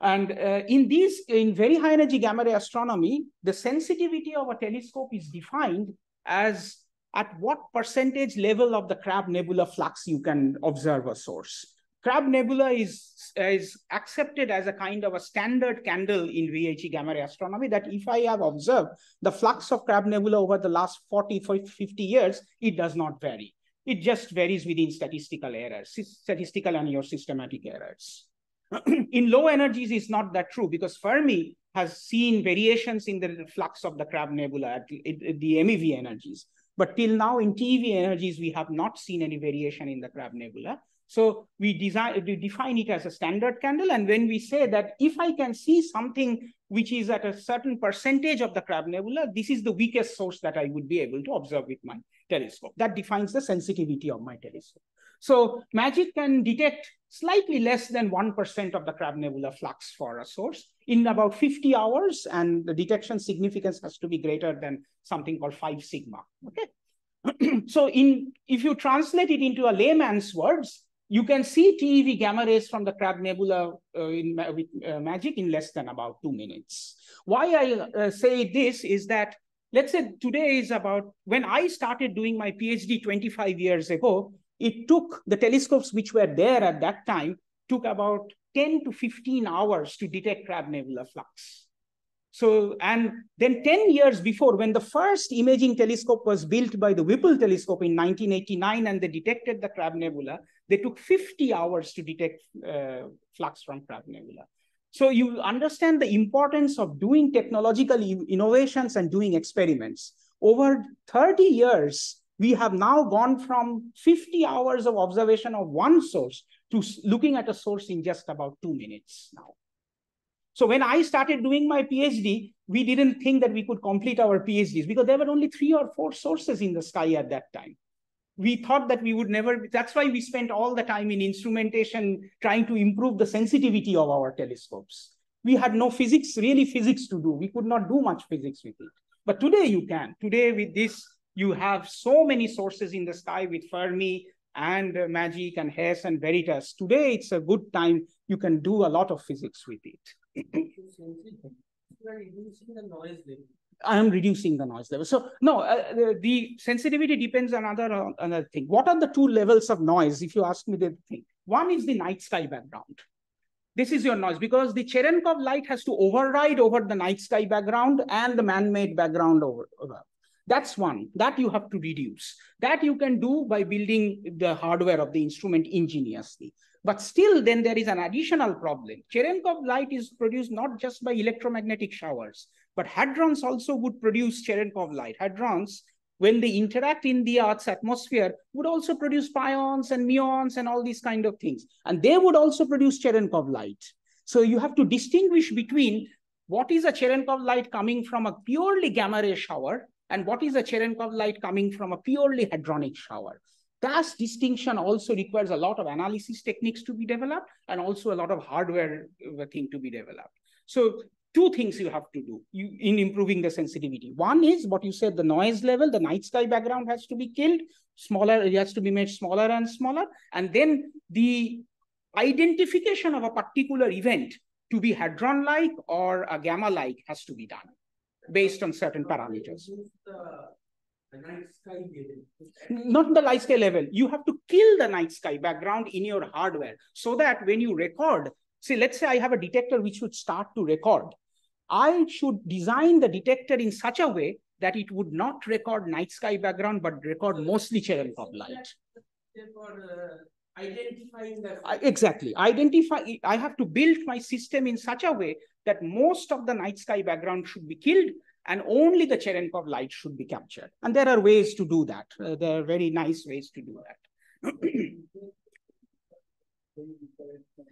And uh, in these, in very high energy gamma ray astronomy, the sensitivity of a telescope is defined as at what percentage level of the Crab Nebula flux you can observe a source. Crab Nebula is, is accepted as a kind of a standard candle in VHE gamma ray astronomy that if I have observed the flux of Crab Nebula over the last 40, 50 years, it does not vary. It just varies within statistical errors, statistical and your systematic errors [clears throat] in low energies is not that true because Fermi has seen variations in the flux of the Crab Nebula at, at the MeV energies. But till now in TeV energies, we have not seen any variation in the Crab Nebula. So we, design, we define it as a standard candle. And when we say that if I can see something which is at a certain percentage of the Crab Nebula, this is the weakest source that I would be able to observe with my telescope. That defines the sensitivity of my telescope. So MAGIC can detect slightly less than 1% of the Crab Nebula flux for a source in about 50 hours, and the detection significance has to be greater than something called 5 sigma, okay? [clears throat] so in if you translate it into a layman's words, you can see TeV gamma rays from the Crab Nebula uh, in, with uh, MAGIC in less than about two minutes. Why I uh, say this is that, let's say today is about, when I started doing my PhD 25 years ago, it took the telescopes which were there at that time, took about 10 to 15 hours to detect Crab Nebula flux. So, and then 10 years before, when the first imaging telescope was built by the Whipple telescope in 1989 and they detected the Crab Nebula, they took 50 hours to detect uh, flux from Crab Nebula. So you understand the importance of doing technological innovations and doing experiments. Over 30 years, we have now gone from 50 hours of observation of one source to looking at a source in just about two minutes now. So when I started doing my PhD, we didn't think that we could complete our PhDs because there were only three or four sources in the sky at that time. We thought that we would never, that's why we spent all the time in instrumentation trying to improve the sensitivity of our telescopes. We had no physics, really physics to do. We could not do much physics with it. But today you can. Today with this, you have so many sources in the sky with Fermi and uh, MAGIC and HESS and Veritas. Today it's a good time. You can do a lot of physics with it. [coughs] I am reducing the noise level. So no, uh, the, the, sensitivity depends on another, uh, another thing. What are the two levels of noise? If you ask me the thing, one is the night sky background. This is your noise because the Cherenkov light has to override over the night sky background and the man-made background over, over. That's one that you have to reduce. That you can do by building the hardware of the instrument ingeniously. But still, then there is an additional problem. Cherenkov light is produced not just by electromagnetic showers, but hadrons also would produce Cherenkov light. Hadrons, when they interact in the Earth's atmosphere, would also produce pions and muons and all these kind of things. And they would also produce Cherenkov light. So you have to distinguish between what is a Cherenkov light coming from a purely gamma ray shower and what is a Cherenkov light coming from a purely hadronic shower. That distinction also requires a lot of analysis techniques to be developed and also a lot of hardware uh, thing to be developed. So two things you have to do you, in improving the sensitivity. One is what you said, the noise level, the night sky background has to be killed, smaller, it has to be made smaller and smaller. And then the identification of a particular event to be hadron-like or a gamma-like has to be done based on certain parameters. Not the night sky level. You have to kill the night sky background in your hardware so that when you record, say, let's say I have a detector which should start to record. I should design the detector in such a way that it would not record night sky background, but record mostly Cherenkov light. Identifying the... Exactly. Identify. I have to build my system in such a way that most of the night sky background should be killed and only the Cherenkov light should be captured. And there are ways to do that. Uh, there are very nice ways to do that. [clears throat]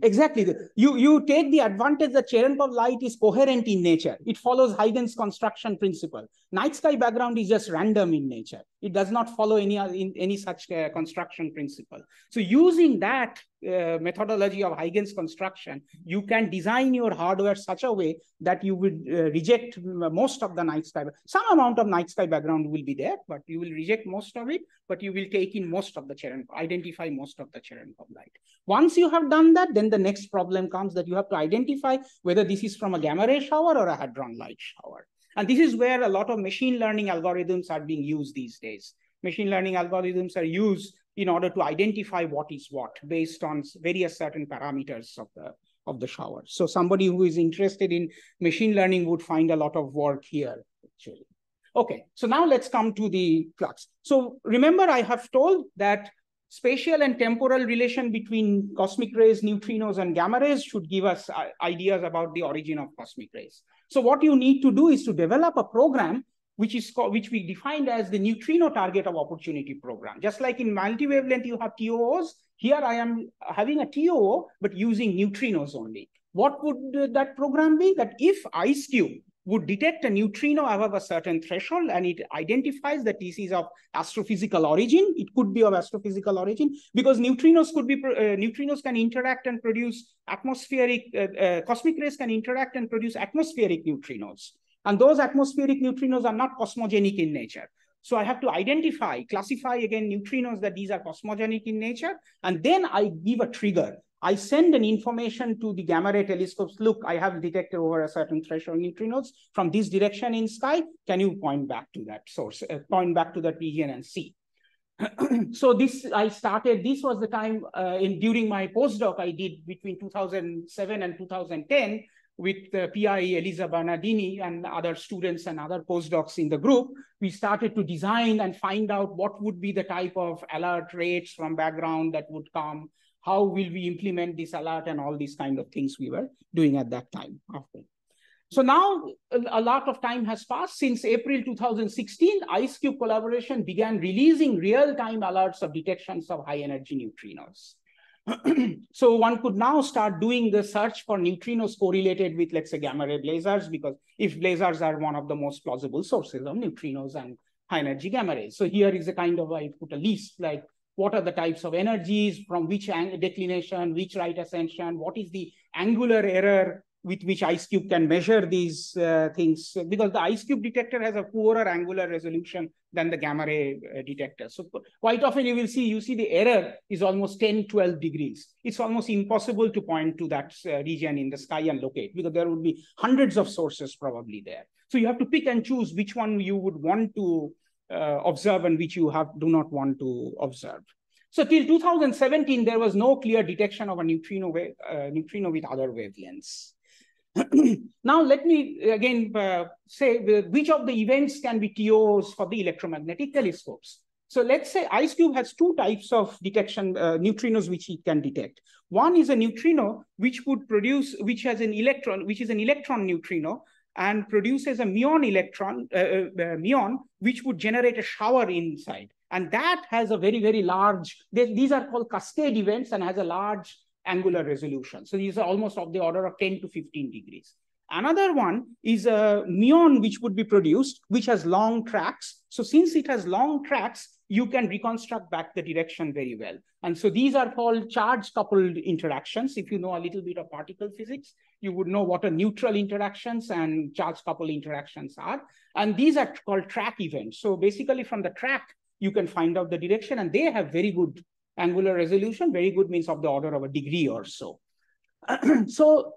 Exactly. You, you take the advantage that Cherenkov light is coherent in nature. It follows Huygens construction principle. Night sky background is just random in nature. It does not follow any, any such uh, construction principle. So using that uh, methodology of Huygens construction, you can design your hardware such a way that you would uh, reject most of the night sky. Some amount of night sky background will be there, but you will reject most of it, but you will take in most of the Cherenkov, identify most of the Cherenkov light. Once you have done that, then the next problem comes that you have to identify whether this is from a gamma ray shower or a hadron light shower. And this is where a lot of machine learning algorithms are being used these days. Machine learning algorithms are used in order to identify what is what based on various certain parameters of the of the shower. So somebody who is interested in machine learning would find a lot of work here, actually. Okay, so now let's come to the flux. So remember, I have told that spatial and temporal relation between cosmic rays, neutrinos, and gamma rays should give us uh, ideas about the origin of cosmic rays. So what you need to do is to develop a program which is which we defined as the neutrino target of opportunity program. Just like in multi-wavelength, you have TOOs. Here I am having a TOO, but using neutrinos only. What would that program be? That if IceCube would detect a neutrino above a certain threshold and it identifies that this is of astrophysical origin. It could be of astrophysical origin because neutrinos could be, uh, neutrinos can interact and produce atmospheric, uh, uh, cosmic rays can interact and produce atmospheric neutrinos. And those atmospheric neutrinos are not cosmogenic in nature. So I have to identify, classify again neutrinos that these are cosmogenic in nature, and then I give a trigger. I send an information to the gamma ray telescopes. Look, I have detected over a certain threshold neutrinos from this direction in sky. Can you point back to that source, uh, point back to that region and see? [clears throat] so this I started, this was the time uh, in during my postdoc I did between 2007 and 2010 with uh, PI Elisa Bernardini and other students and other postdocs in the group, we started to design and find out what would be the type of alert rates from background that would come, how will we implement this alert and all these kind of things we were doing at that time. So now a lot of time has passed since April 2016, IceCube collaboration began releasing real-time alerts of detections of high energy neutrinos. [clears throat] so one could now start doing the search for neutrinos correlated with, let's say, gamma ray blazars, because if blazars are one of the most plausible sources of neutrinos and high energy gamma rays. So here is a kind of, I put a list like what are the types of energies, from which declination, which right ascension, what is the angular error with which IceCube can measure these uh, things, because the IceCube detector has a poorer angular resolution than the gamma ray uh, detector. So quite often you will see, you see the error is almost 10, 12 degrees. It's almost impossible to point to that uh, region in the sky and locate, because there would be hundreds of sources probably there. So you have to pick and choose which one you would want to uh, observe and which you have do not want to observe. So till 2017, there was no clear detection of a neutrino, wave, uh, neutrino with other wavelengths. [clears throat] now let me again uh, say which of the events can be TOs for the electromagnetic telescopes. So let's say IceCube has two types of detection uh, neutrinos which it can detect. One is a neutrino which would produce, which has an electron, which is an electron neutrino and produces a muon electron, uh, uh, uh muon, which would generate a shower inside. And that has a very, very large, they, these are called cascade events and has a large angular resolution. So these are almost of the order of 10 to 15 degrees. Another one is a muon which would be produced, which has long tracks. So since it has long tracks, you can reconstruct back the direction very well. And so these are called charge coupled interactions. If you know a little bit of particle physics, you would know what a neutral interactions and charge coupled interactions are. And these are called track events. So basically from the track, you can find out the direction and they have very good angular resolution, very good means of the order of a degree or so. [clears throat] so,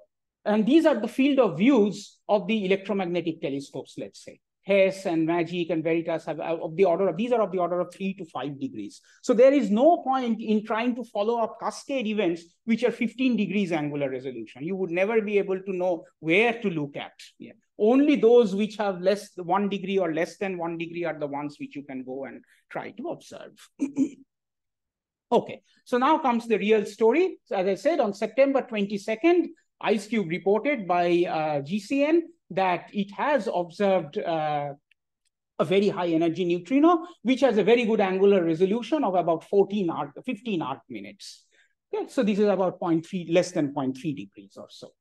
and these are the field of views of the electromagnetic telescopes, let's say. HESS and MAGIC and Veritas have of the order of, these are of the order of three to five degrees. So there is no point in trying to follow up cascade events which are 15 degrees angular resolution. You would never be able to know where to look at. Yeah. Only those which have less one degree or less than one degree are the ones which you can go and try to observe. [clears throat] Okay, so now comes the real story. So as I said, on September 22nd, IceCube reported by uh, GCN that it has observed uh, a very high energy neutrino, which has a very good angular resolution of about 14 arc, 15 arc minutes. Okay, so this is about 0.3, less than 0.3 degrees or so.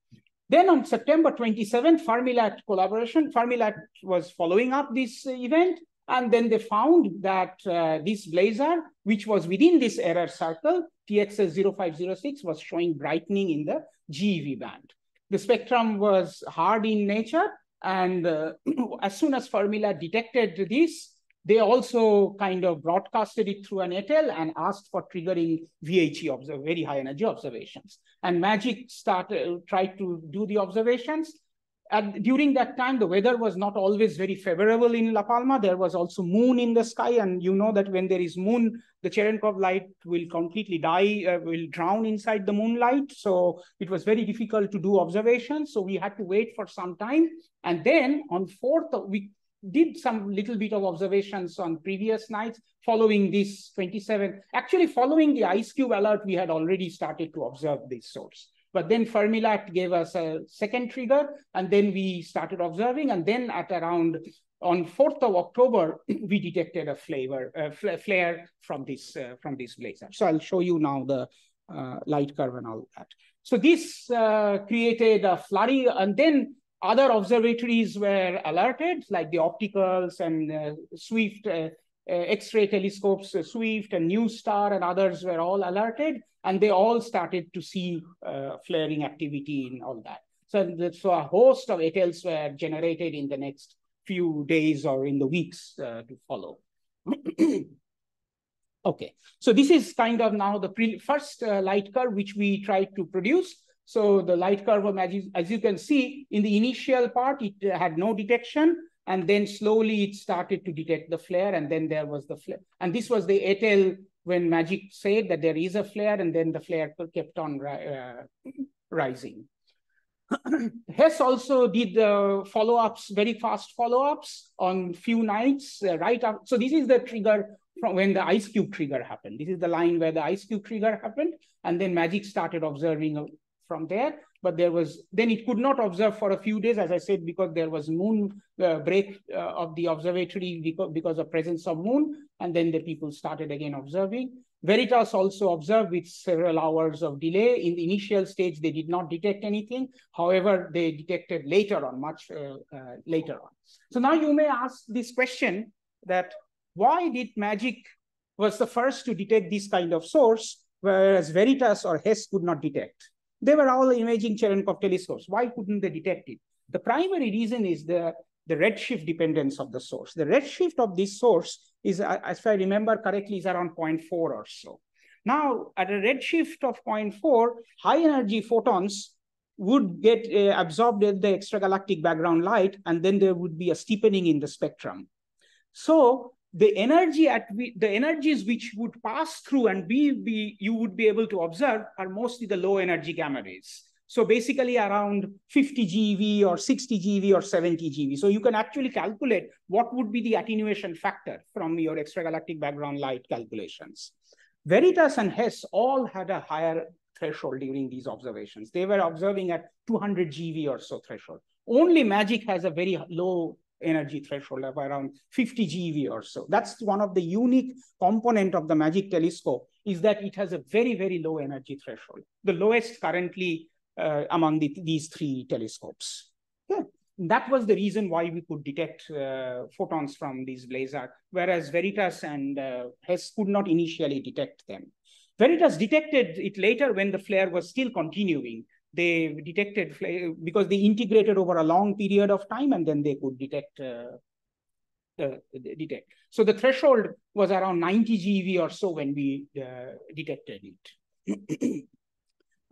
Then on September 27th, Fermi-LAT collaboration, Fermi-LAT was following up this event and then they found that uh, this blazar, which was within this error circle, TXS 0506, was showing brightening in the GeV band. The spectrum was hard in nature. And uh, [clears throat] as soon as Fermi-LAT detected this, they also kind of broadcasted it through an ATel and asked for triggering VHE, very high energy observations. And MAGIC started, tried to do the observations during that time, the weather was not always very favorable in La Palma. There was also moon in the sky. And you know that when there is moon, the Cherenkov light will completely die, uh, will drown inside the moonlight. So it was very difficult to do observations. So we had to wait for some time. And then on 4th, we did some little bit of observations on previous nights following this 27. Actually, following the IceCube alert, we had already started to observe this source. But then Fermi-LAT gave us a second trigger, and then we started observing. And then at around on 4th of October, [clears throat] we detected a flavor, uh, flare from this uh, from this blazar. So I'll show you now the uh, light curve and all that. So this uh, created a flurry, and then other observatories were alerted, like the opticals and uh, Swift uh, X-ray telescopes, uh, Swift and NuSTAR and others were all alerted, and they all started to see uh, flaring activity in all that. So, so a host of ATels were generated in the next few days or in the weeks uh, to follow. [clears throat] okay, so this is kind of now the first uh, light curve which we tried to produce. So the light curve, as you, as you can see, in the initial part, it had no detection. And then slowly it started to detect the flare, and then there was the flare. And this was the ATel when Magic said that there is a flare, and then the flare kept on uh, rising. [clears throat] Hess also did the follow-ups, very fast follow-ups on few nights uh, right after. So this is the trigger from when the IceCube trigger happened. This is the line where the IceCube trigger happened, and then Magic started observing uh, from there. But there was then it could not observe for a few days, as I said, because there was moon uh, break uh, of the observatory because, because of presence of moon, and then the people started again observing. Veritas also observed with several hours of delay. In the initial stage, they did not detect anything. However, they detected later on, much uh, uh, later on. So now you may ask this question that why did MAGIC was the first to detect this kind of source, whereas Veritas or HESS could not detect? They were all imaging Cherenkov telescopes. Why couldn't they detect it? The primary reason is the, the redshift dependence of the source. The redshift of this source is, uh, as I remember correctly, is around 0.4 or so. Now, at a redshift of 0.4, high energy photons would get uh, absorbed in the extragalactic background light, and then there would be a steepening in the spectrum. So the energy at we, the energies which would pass through and be, be you would be able to observe are mostly the low energy gamma rays. So basically around 50 GeV or 60 GeV or 70 GeV. So you can actually calculate what would be the attenuation factor from your extragalactic background light calculations. Veritas and Hess all had a higher threshold during these observations. They were observing at 200 GeV or so threshold. Only MAGIC has a very low energy threshold of around 50 GeV or so. That's one of the unique component of the MAGIC telescope is that it has a very, very low energy threshold. The lowest currently uh, among the, these three telescopes. Yeah. That was the reason why we could detect uh, photons from these blazar, whereas Veritas and uh, HESS could not initially detect them. Veritas detected it later when the flare was still continuing. They detected because they integrated over a long period of time and then they could detect uh, uh, detect. So the threshold was around 90 GeV or so when we uh, detected it. [clears throat]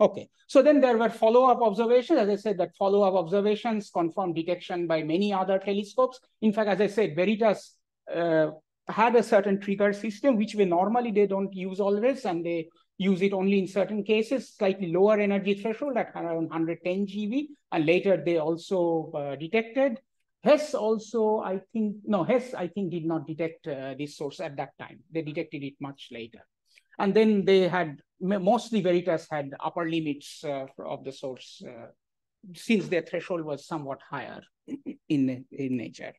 Okay, so then there were follow-up observations. As I said, that follow-up observations confirmed detection by many other telescopes. In fact, as I said, Veritas uh, had a certain trigger system, which we normally they don't use always, and they use it only in certain cases, slightly lower energy threshold at around 110 GeV, and later they also uh, detected. Hess also, I think, no, Hess, I think, did not detect uh, this source at that time. They detected it much later. And then they had mostly Veritas had upper limits uh, of the source uh, since their threshold was somewhat higher in, in nature.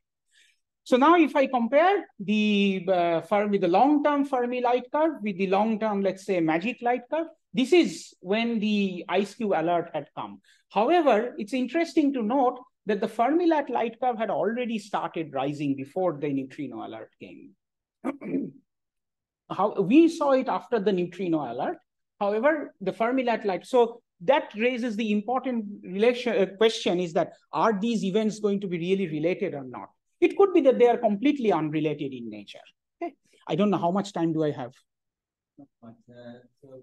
So now if I compare the uh, Fermi, the long-term Fermi light curve with the long-term, let's say, magic light curve, this is when the IceCube alert had come. However, it's interesting to note that the Fermi-LAT light curve had already started rising before the neutrino alert came. [clears throat] how we saw it after the neutrino alert. However, the Fermi-LAT light, so that raises the important relation uh, question is that are these events going to be really related or not? It could be that they are completely unrelated in nature. Okay. I don't know how much time do I have? Uh, so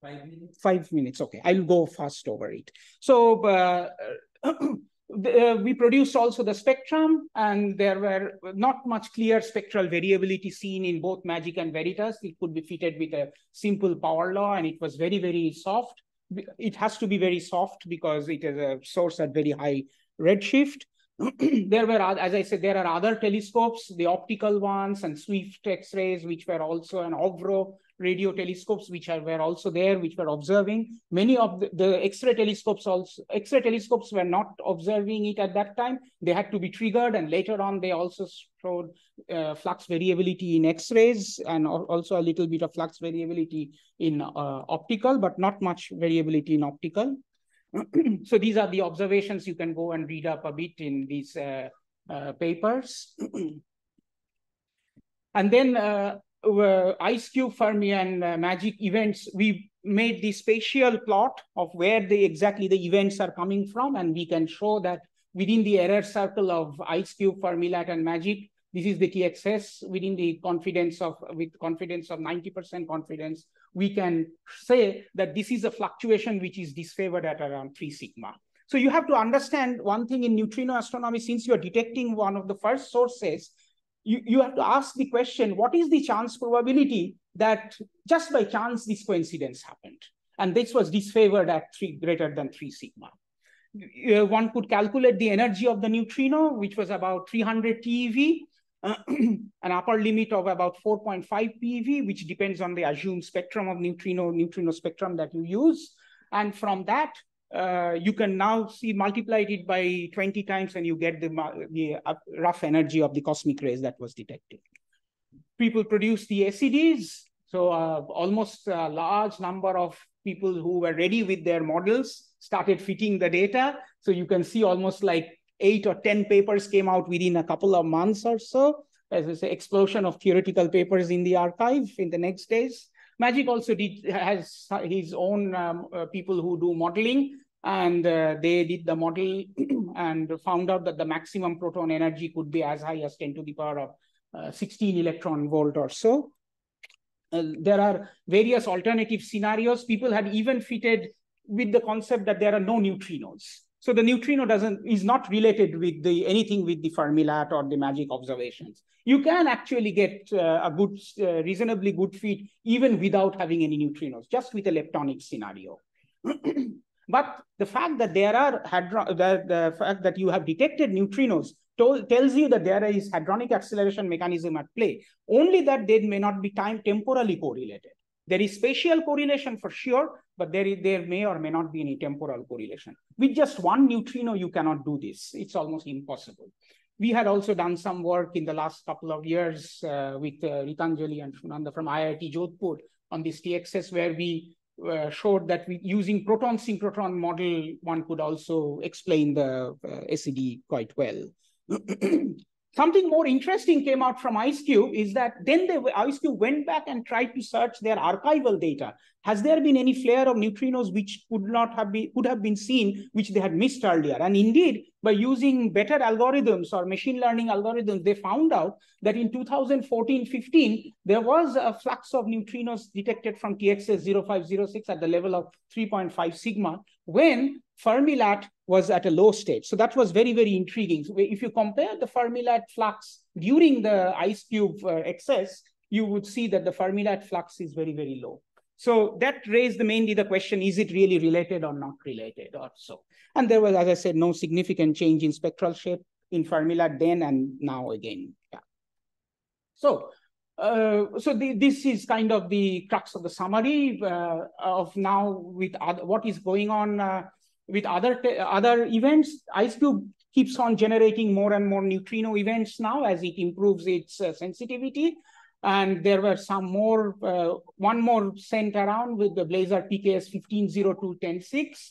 five minutes. Five minutes. Okay, I'll go fast over it. So uh, [clears throat] uh, we produced also the spectrum, and there were not much clear spectral variability seen in both Magic and Veritas. It could be fitted with a simple power law, and it was very, very soft. It has to be very soft because it is a source at very high redshift. [clears throat] there were, as I said, there are other telescopes, the optical ones and Swift X-rays, which were also an OVRO radio telescopes which are, were also there, which were observing. Many of the, the X-ray telescopes also, X-ray telescopes were not observing it at that time. They had to be triggered and later on they also showed uh, flux variability in X-rays and also a little bit of flux variability in uh, optical, but not much variability in optical. [clears throat] so these are the observations you can go and read up a bit in these uh, uh, papers. [clears throat] and then uh, IceCube, Fermi, and uh, Magic events, we made the spatial plot of where the exactly the events are coming from, and we can show that within the error circle of Ice Cube, IceCube, Fermi-LAT, and Magic, this is the TXS within the confidence of with confidence of 90% confidence, we can say that this is a fluctuation which is disfavored at around three sigma. So you have to understand one thing in neutrino astronomy, since you're detecting one of the first sources, you, you have to ask the question, what is the chance probability that just by chance this coincidence happened? And this was disfavored at three greater than three sigma. Uh, one could calculate the energy of the neutrino, which was about 300 TeV, [clears throat] an upper limit of about 4.5 PeV, which depends on the assumed spectrum of neutrino, neutrino spectrum that you use. And from that, uh, you can now see multiply it by 20 times and you get the, the uh, rough energy of the cosmic rays that was detected. People produce the SEDs. So uh, almost a large number of people who were ready with their models started fitting the data. So you can see almost like eight or 10 papers came out within a couple of months or so. As I say, explosion of theoretical papers in the arXiv in the next days. Magic also did has his own um, uh, people who do modeling, and uh, they did the model [clears throat] and found out that the maximum proton energy could be as high as 10 to the power of uh, 16 electron volt or so. Uh, there are various alternative scenarios. People had even fitted with the concept that there are no neutrinos. So the neutrino doesn't is not related with the anything with the Fermi-LAT or the MAGIC observations. You can actually get uh, a good, uh, reasonably good fit even without having any neutrinos, just with a leptonic scenario. [clears throat] but the fact that there are hadron, the, the fact that you have detected neutrinos tells you that there is hadronic acceleration mechanism at play. Only that they may not be time temporally correlated. There is spatial correlation for sure, but there, is, there may or may not be any temporal correlation. With just one neutrino, you cannot do this. It's almost impossible. We had also done some work in the last couple of years uh, with uh, Ritanjali and Sunanda from IIT Jodhpur on this TXS, where we uh, showed that we, using proton synchrotron model, one could also explain the uh, SED quite well. [clears throat] Something more interesting came out from IceCube is that then the IceCube went back and tried to search their archival data. Has there been any flare of neutrinos which could not have been could have been seen, which they had missed earlier? And indeed, by using better algorithms or machine learning algorithms, they found out that in 2014-15, there was a flux of neutrinos detected from TXS 0506 at the level of 3.5 sigma, when Fermi-LAT was at a low state. So that was very, very intriguing. So if you compare the Fermi-LAT flux during the IceCube uh, excess, you would see that the Fermi-LAT flux is very, very low. So that raised the mainly the question, is it really related or not related or so? And there was, as I said, no significant change in spectral shape in Fermi-LAT then and now again. Yeah. So, uh, so the, this is kind of the crux of the summary uh, of now with other, what is going on uh, with other other events. IceCube keeps on generating more and more neutrino events now as it improves its uh, sensitivity. And there were some more, uh, one more sent around with the Blazar PKS 1502106,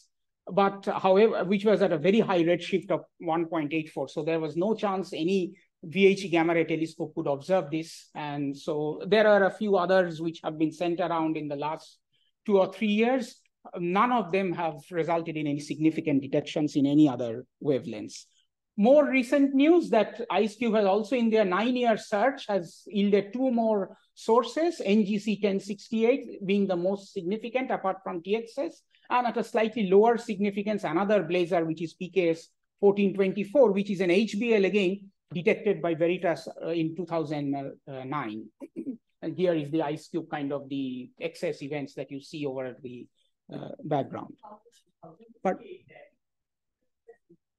but however, which was at a very high redshift of 1.84. So there was no chance any VHE gamma ray telescope could observe this. And so there are a few others which have been sent around in the last two or three years none of them have resulted in any significant detections in any other wavelengths. More recent news that IceCube has also in their nine-year search has yielded two more sources, NGC 1068 being the most significant apart from TXS, and at a slightly lower significance, another Blazar, which is PKS 1424, which is an HBL again, detected by Veritas uh, in 2009. and here is the IceCube kind of the excess events that you see over the uh, background. But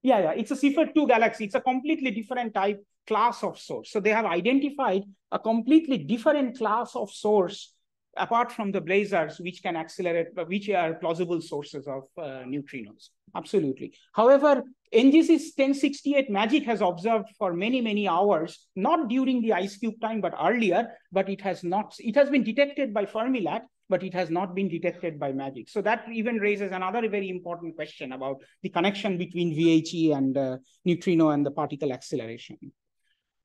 yeah, yeah, it's a Seyfert 2 galaxy. It's a completely different type class of source. So they have identified a completely different class of source apart from the blazars, which can accelerate, which are plausible sources of uh, neutrinos. Absolutely. However, NGC 1068 MAGIC has observed for many, many hours, not during the IceCube time, but earlier, but it has not, it has been detected by Fermi-LAT, but it has not been detected by MAGIC. So that even raises another very important question about the connection between VHE and uh, neutrino and the particle acceleration.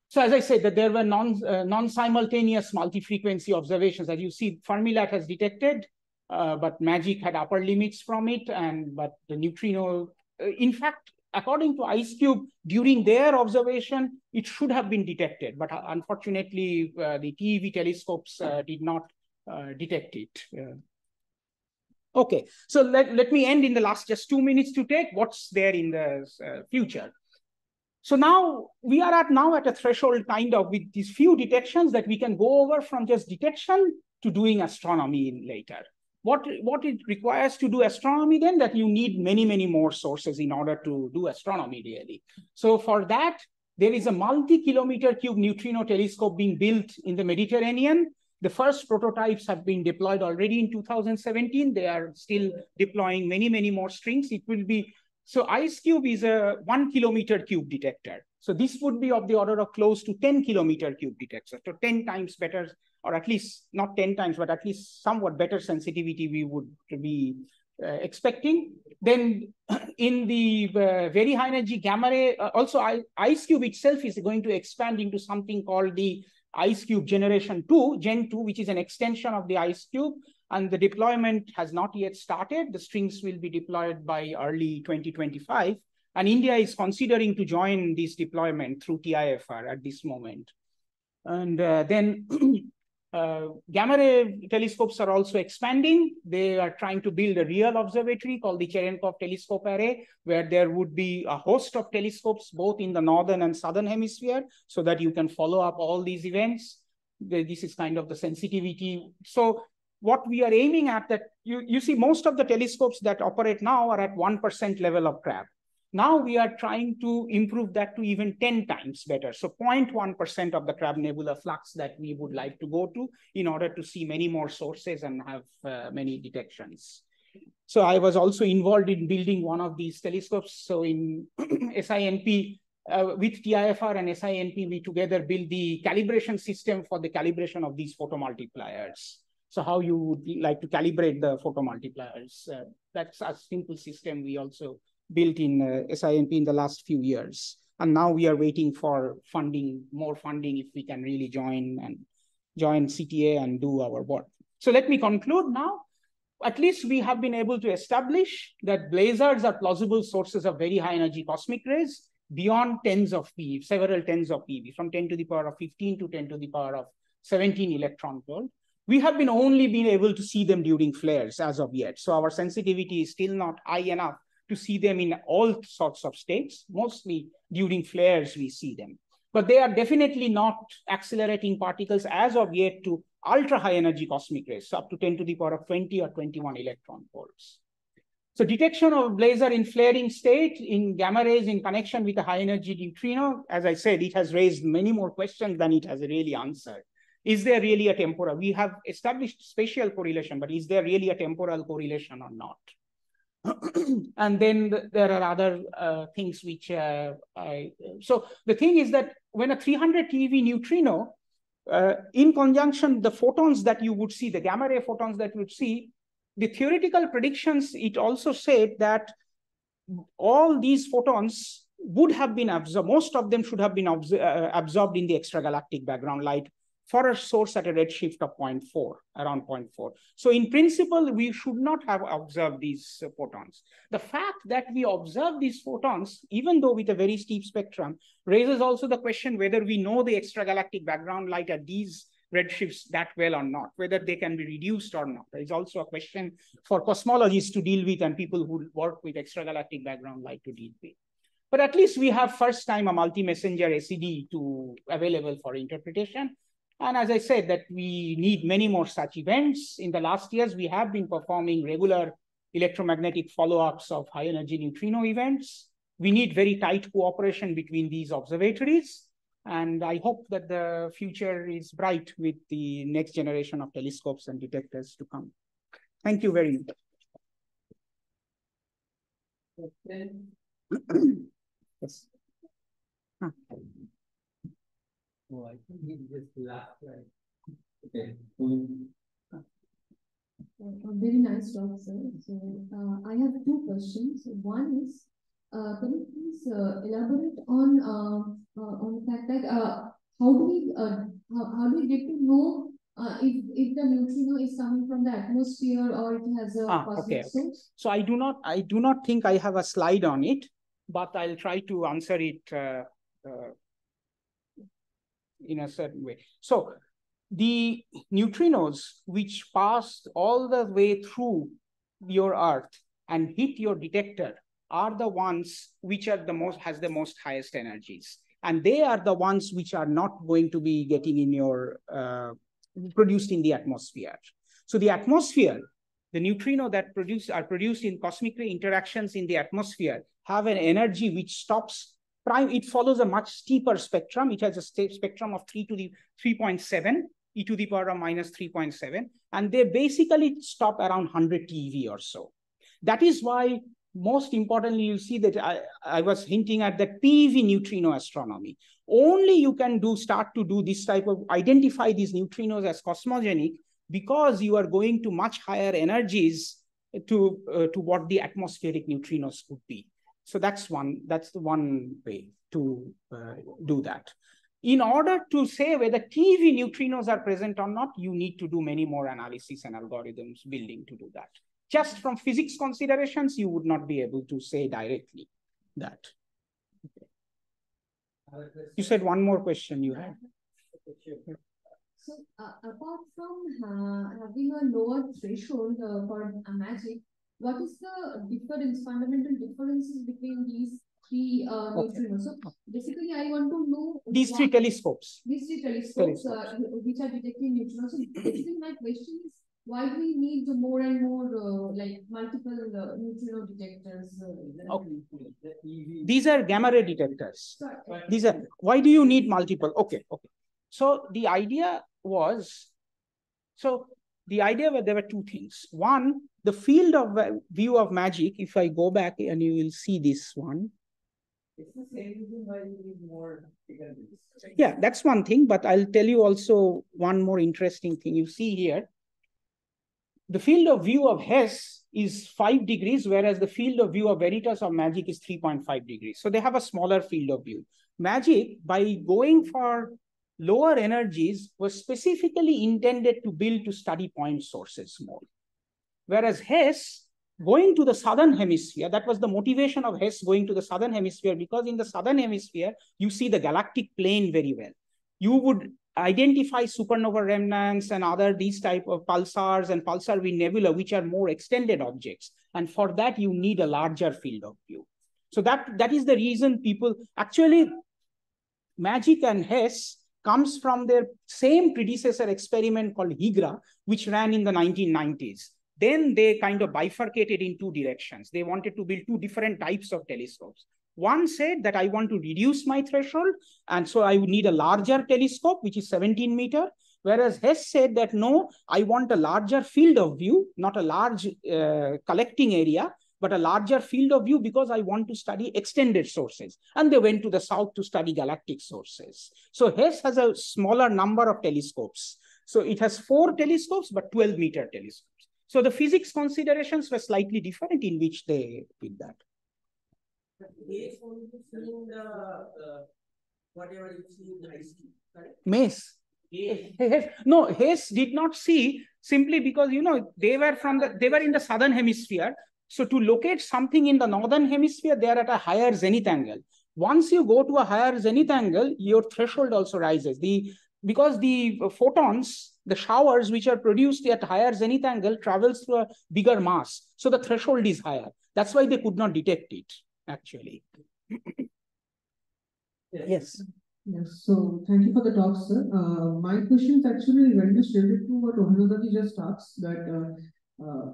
So as I said, that there were non, uh, non-simultaneous multi-frequency observations. As you see, Fermi-LAT has detected, uh, but MAGIC had upper limits from it, and but the neutrino, uh, in fact, according to IceCube, during their observation, it should have been detected, but uh, unfortunately, uh, the TeV telescopes uh, did not detect it. okay, so let, let me end in the last just two minutes to take what's there in the uh, future. So now we are at now at a threshold kind of with these few detections that we can go over from just detection to doing astronomy later what, what it requires to do astronomy then that you need many, many more sources in order to do astronomy really. So for that, there is a multi-kilometer cube neutrino telescope being built in the Mediterranean. The first prototypes have been deployed already in 2017. They are still deploying many, many more strings. It will be, so IceCube is a one kilometer cube detector. So this would be of the order of close to 10 kilometer cube detector, so 10 times better or at least not 10 times, but at least somewhat better sensitivity we would be uh, expecting. Then [clears throat] in the uh, very high energy gamma ray, uh, also I, IceCube itself is going to expand into something called the IceCube generation 2, Gen 2, which is an extension of the IceCube. And the deployment has not yet started. The strings will be deployed by early 2025. And India is considering to join this deployment through TIFR at this moment. And uh, then [clears throat] Uh, gamma ray telescopes are also expanding. They are trying to build a real observatory called the Cherenkov Telescope Array, where there would be a host of telescopes both in the northern and southern hemisphere, so that you can follow up all these events. This is kind of the sensitivity. So what we are aiming at that you, you see most of the telescopes that operate now are at 1% level of crab. Now we are trying to improve that to even 10 times better. So 0.1% of the Crab Nebula flux that we would like to go to in order to see many more sources and have uh, many detections. So I was also involved in building one of these telescopes. So in [clears throat] SINP, uh, with TIFR and SINP, we together build the calibration system for the calibration of these photomultipliers. So how you would like to calibrate the photomultipliers. Uh, that's a simple system we also built in uh, SINP in the last few years. And now we are waiting for funding, more funding if we can really join and join CTA and do our work. So let me conclude now. At least we have been able to establish that blazars are plausible sources of very high energy cosmic rays beyond tens of PeV, several tens of PeV, from 10 to the power of 15 to 10 to the power of 17 electron volt. We have been only been able to see them during flares as of yet. So our sensitivity is still not high enough to see them in all sorts of states. Mostly during flares, we see them. But they are definitely not accelerating particles as of yet to ultra high energy cosmic rays, up to 10 to the power of 20 or 21 electron volts. So detection of blazar in flaring state in gamma rays in connection with a high energy neutrino, as I said, it has raised many more questions than it has really answered. Is there really a temporal? We have established spatial correlation, but is there really a temporal correlation or not? [clears throat] and then the, there are other uh, things which uh, I, so the thing is that when a 300 TeV neutrino, uh, in conjunction, the photons that you would see, the gamma ray photons that you would see, the theoretical predictions, it also said that all these photons would have been absorbed, most of them should have been uh, absorbed in the extragalactic background light for a source at a redshift of 0.4, around 0.4. So in principle, we should not have observed these uh, photons. The fact that we observe these photons, even though with a very steep spectrum, raises also the question whether we know the extragalactic background light at these redshifts that well or not, whether they can be reduced or not. Is also a question for cosmologists to deal with and people who work with extragalactic background light to deal with. But at least we have first time a multi-messenger SED to available for interpretation. And as I said, that we need many more such events. In the last years, we have been performing regular electromagnetic follow-ups of high energy neutrino events. We need very tight cooperation between these observatories. And I hope that the future is bright with the next generation of telescopes and detectors to come. Thank you very much. [clears throat] yes. Huh. Oh, I think he just laughed, right? Okay. A very nice talk, sir. So, uh, I have two questions. One is, uh, can you please uh, elaborate on uh, uh, on the fact that uh, how do we uh, how, how do we get to know uh, if if the neutrino is coming from the atmosphere or it has a Ah, cosmic okay, okay. source? So I do not, I do not think I have a slide on it, but I'll try to answer it uh, uh, in a certain way. So the neutrinos which pass all the way through your earth and hit your detector are the ones which are the most has the most highest energies and they are the ones which are not going to be getting in your uh, produced in the atmosphere so the atmosphere the neutrino that produce are produced in cosmic ray interactions in the atmosphere have an energy which stops prime it follows a much steeper spectrum. It has a spectrum of 3 to the 3.7 e to the power of minus 3.7 and they basically stop around 100 TeV or so. That is why most importantly you see that I, I was hinting at that PeV neutrino astronomy. Only you can do start to do this type of identify these neutrinos as cosmogenic because you are going to much higher energies to uh, to what the atmospheric neutrinos could be so that's one that's the one way to uh, do that in order to say whether TV neutrinos are present or not, you need to do many more analysis and algorithms building to do that. Just from physics considerations, you would not be able to say directly that. Okay. You said one more question you had. So, uh, apart from uh, having a lower threshold uh, for a MAGIC, what is the difference, fundamental differences between these three uh, Okay. neutrinos? So, basically, I want to know These three telescopes. These three telescopes, uh, which are detecting neutrinos. So basically, my question is, why do we need more and more, uh, like, multiple uh, neutrino detectors? uh, Okay. These are gamma ray detectors. Sorry. These are, why do you need multiple? Okay, okay. So the idea was, so the idea were there were two things. One, the field of view of MAGIC, if I go back and you will see this one. It's the same reason why you need more. Yeah, that's one thing, but I'll tell you also one more interesting thing. You see here, the field of view of HESS is five degrees, whereas the field of view of Veritas or Magic is 3.5 degrees. So they have a smaller field of view. Magic, by going for lower energies, was specifically intended to build to study point sources more. Whereas HESS, going to the southern hemisphere, that was the motivation of HESS going to the southern hemisphere, because in the southern hemisphere, you see the galactic plane very well. You would identify supernova remnants and other these type of pulsars and pulsar nebula, which are more extended objects. And for that, you need a larger field of view. So that, that is the reason people actually, Magic and HESS comes from their same predecessor experiment called HEGRA, which ran in the 1990s. Then they kind of bifurcated in two directions. They wanted to build two different types of telescopes. One said that I want to reduce my threshold, and so I would need a larger telescope, which is 17 meter. Whereas HESS said that no, I want a larger field of view, not a large uh, collecting area, but a larger field of view because I want to study extended sources. And they went to the south to study galactic sources. So HESS has a smaller number of telescopes. So it has four telescopes, but 12 meter telescopes. So the physics considerations were slightly different in which they did that. But Hayes only seen the, uh, whatever you see in the correct? MACE. Hayes- No, Hayes did not see simply because you know they were from the they were in the southern hemisphere. So to locate something in the northern hemisphere, they are at a higher zenith angle. Once you go to a higher zenith angle, your threshold also rises. The because the photons, the showers which are produced at higher zenith angle travels through a bigger mass. So the threshold is higher. That's why they could not detect it, actually. Yes. Yes, so thank you for the talk, sir. Uh, my question is actually very much related to what Rohinatha just asked, that uh, uh,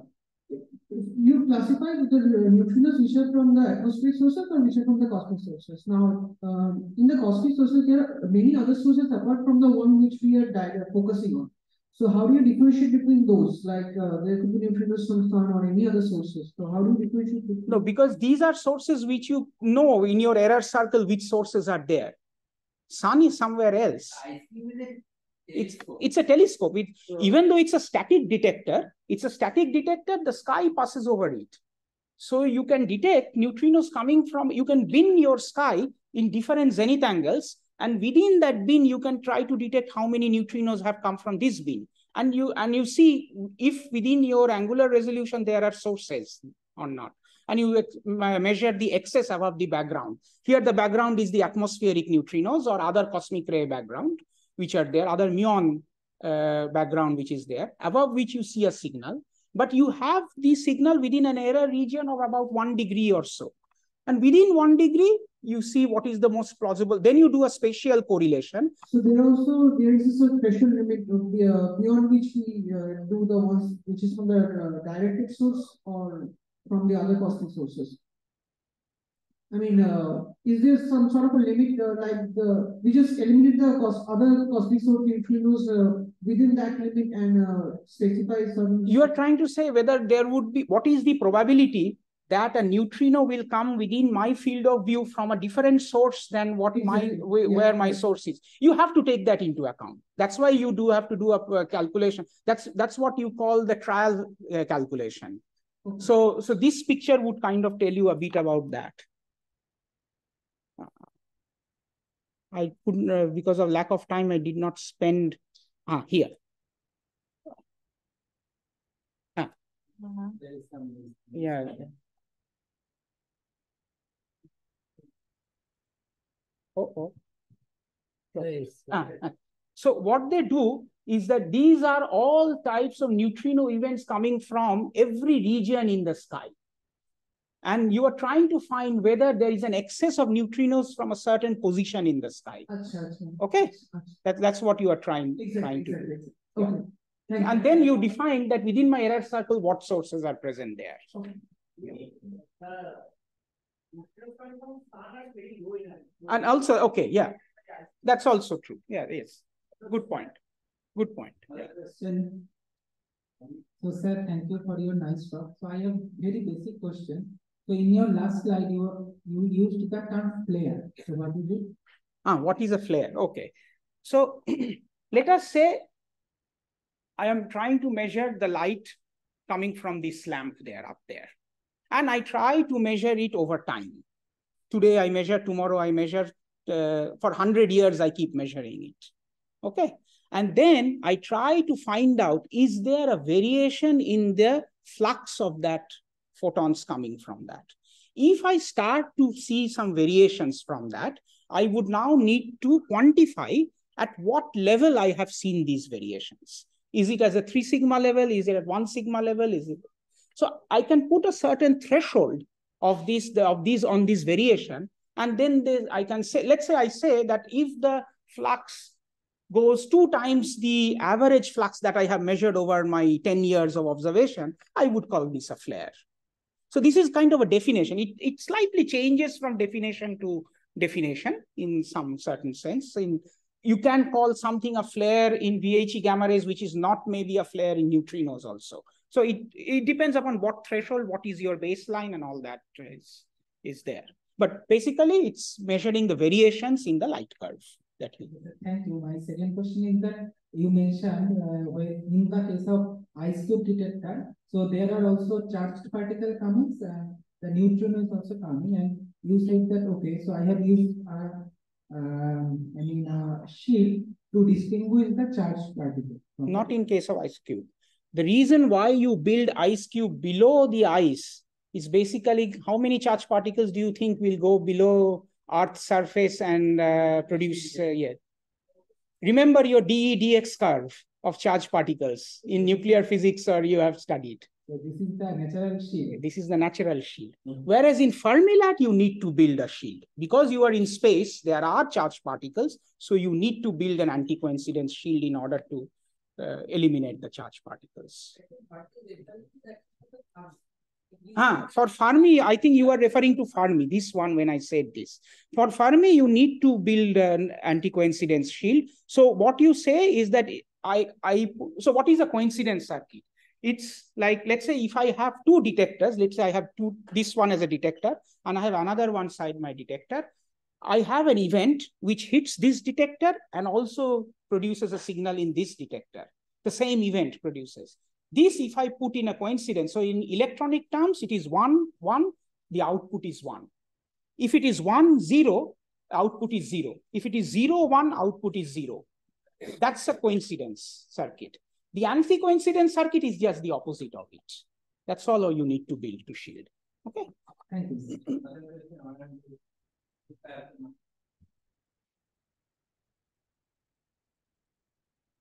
you classify the neutrinos which are from the atmospheric sources or which are from the cosmic sources. Now, um, in the cosmic sources, there are many other sources apart from the one which we are di- focusing on. So how do you differentiate between those? Like uh, there could be neutrinos from sun or any other sources. So how do you differentiate between? No, because these are sources which you know in your error circle which sources are there. Sun is somewhere else. I see with it, It's it's a telescope. It, even though it's a static detector, it's a static detector, the sky passes over it. So you can detect neutrinos coming from, you can bin your sky in different zenith angles. And within that bin, you can try to detect how many neutrinos have come from this bin. And you and you see if within your angular resolution there are sources or not. And you uh, measure the excess above the background. Here the background is the atmospheric neutrinos or other cosmic ray background, which are there, other muon uh, background which is there, above which you see a signal but you have the signal within an error region of about one degree or so. And within one degree, you see what is the most plausible. Then you do a spatial correlation. So there also there is a threshold limit the uh, beyond which we uh, do the ones which is from the uh, directed source or from the other cosmic sources. I mean, uh, is there some sort of a limit, uh, like the, we just eliminate the cost, other cosmic source neutrinos uh, within that limit and uh, specify some. You are trying to say whether there would be, what is the probability that a neutrino will come within my field of view from a different source than what Exactly. my, where, Yeah. where my source is. You have to take that into account. That's why you do have to do a, a calculation. That's, that's what you call the trial uh, calculation. Okay. So, so this picture would kind of tell you a bit about that. I couldn't, uh, because of lack of time, I did not spend, ah, here. Is some. Yeah. Oh, oh. Ah, ah. So what they do is that these are all types of neutrino events coming from every region in the sky. And you are trying to find whether there is an excess of neutrinos from a certain position in the sky. Okay, that, that's what you are trying, Exactly, trying to do. exactly. Yeah. Okay. Thank And then you define that within my error circle, what sources are present there. Okay. And also, okay, yeah, that's also true. Yeah, yes. Good point. Good point. Yeah. So sir, thank you for your nice talk. So I have very basic question. So in your last slide, you you used the term flare. So what is it? Ah, what is a flare? Okay. So [clears throat] let us say I am trying to measure the light coming from this lamp there up there. And I try to measure it over time. Today I measure, tomorrow I measure, uh, for 100 years I keep measuring it. Okay. And then I try to find out, is there a variation in the flux of that photons coming from that? If I start to see some variations from that, I would now need to quantify at what level I have seen these variations. Is it as a three sigma level? Is it at one sigma level? Is it? So I can put a certain threshold of this of these on this variation, and then I can say, let's say I say that if the flux goes two times the average flux that I have measured over my 10 years of observation, I would call this a flare. So this is kind of a definition. It, it slightly changes from definition to definition in some certain sense. In you can call something a flare in VHE gamma rays, which is not maybe a flare in neutrinos also. So it, it depends upon what threshold, what is your baseline and all that is, is there. But basically it's measuring the variations in the light curve that we Thank you. My second question is that you mentioned uh, in the case of IceCube detector, so there are also charged particle coming, and the neutrino is also coming, and you said that, okay, so I have used, uh, um, I mean, uh, shield to distinguish the charged particle. not in case of IceCube. The reason why you build IceCube below the ice is basically how many charged particles do you think will go below Earth's surface and uh, produce uh, yeah. Remember your DE dx curve of charged particles in nuclear physics or you have studied. So this is the natural shield. This is the natural shield. Mhm. Whereas in Fermi-LAT, you need to build a shield. Because you are in space, there are charged particles. So you need to build an anti-coincidence shield in order to uh, eliminate the charged particles. Ah, for Fermi, I think you are referring to Fermi, this one when I said this. For Fermi, you need to build an anti-coincidence shield. So what you say is that I, I, so what is a coincidence circuit? It's like, let's say if I have two detectors, let's say I have two, this one as a detector, and I have another one side my detector. I have an event which hits this detector and also produces a signal in this detector. The same event produces. This, if I put in a coincidence, so in electronic terms, it is one, one, the output is one. If it is one, zero, output is zero. If it is zero, one, output is zero. That's a coincidence circuit. The anti-coincidence circuit is just the opposite of it. That's all you need to build to shield. Okay.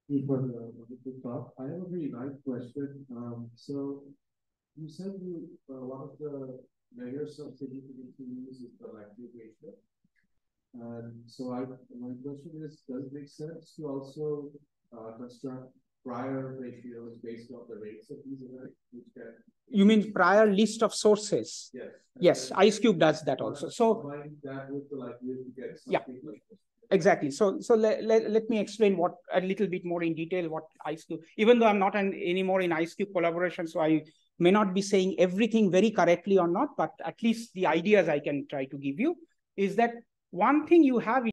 You. For the wonderful talk, I have a very nice question. Um, so you said you, uh, one of the measures of significant use is the lactate ratio. And so I, my question is, does it make sense to also uh, construct prior ratios based on the rates of these events, which can, You mean prior list of sources? yes. Yes, IceCube does that also. So Combine that with the likelihood to get Yeah. something like this. Exactly. So, so let, let, let me explain what a little bit more in detail what IceCube, even though I'm not an, anymore in IceCube collaboration, so I may not be saying everything very correctly or not, but at least the ideas I can try to give you is that one thing you have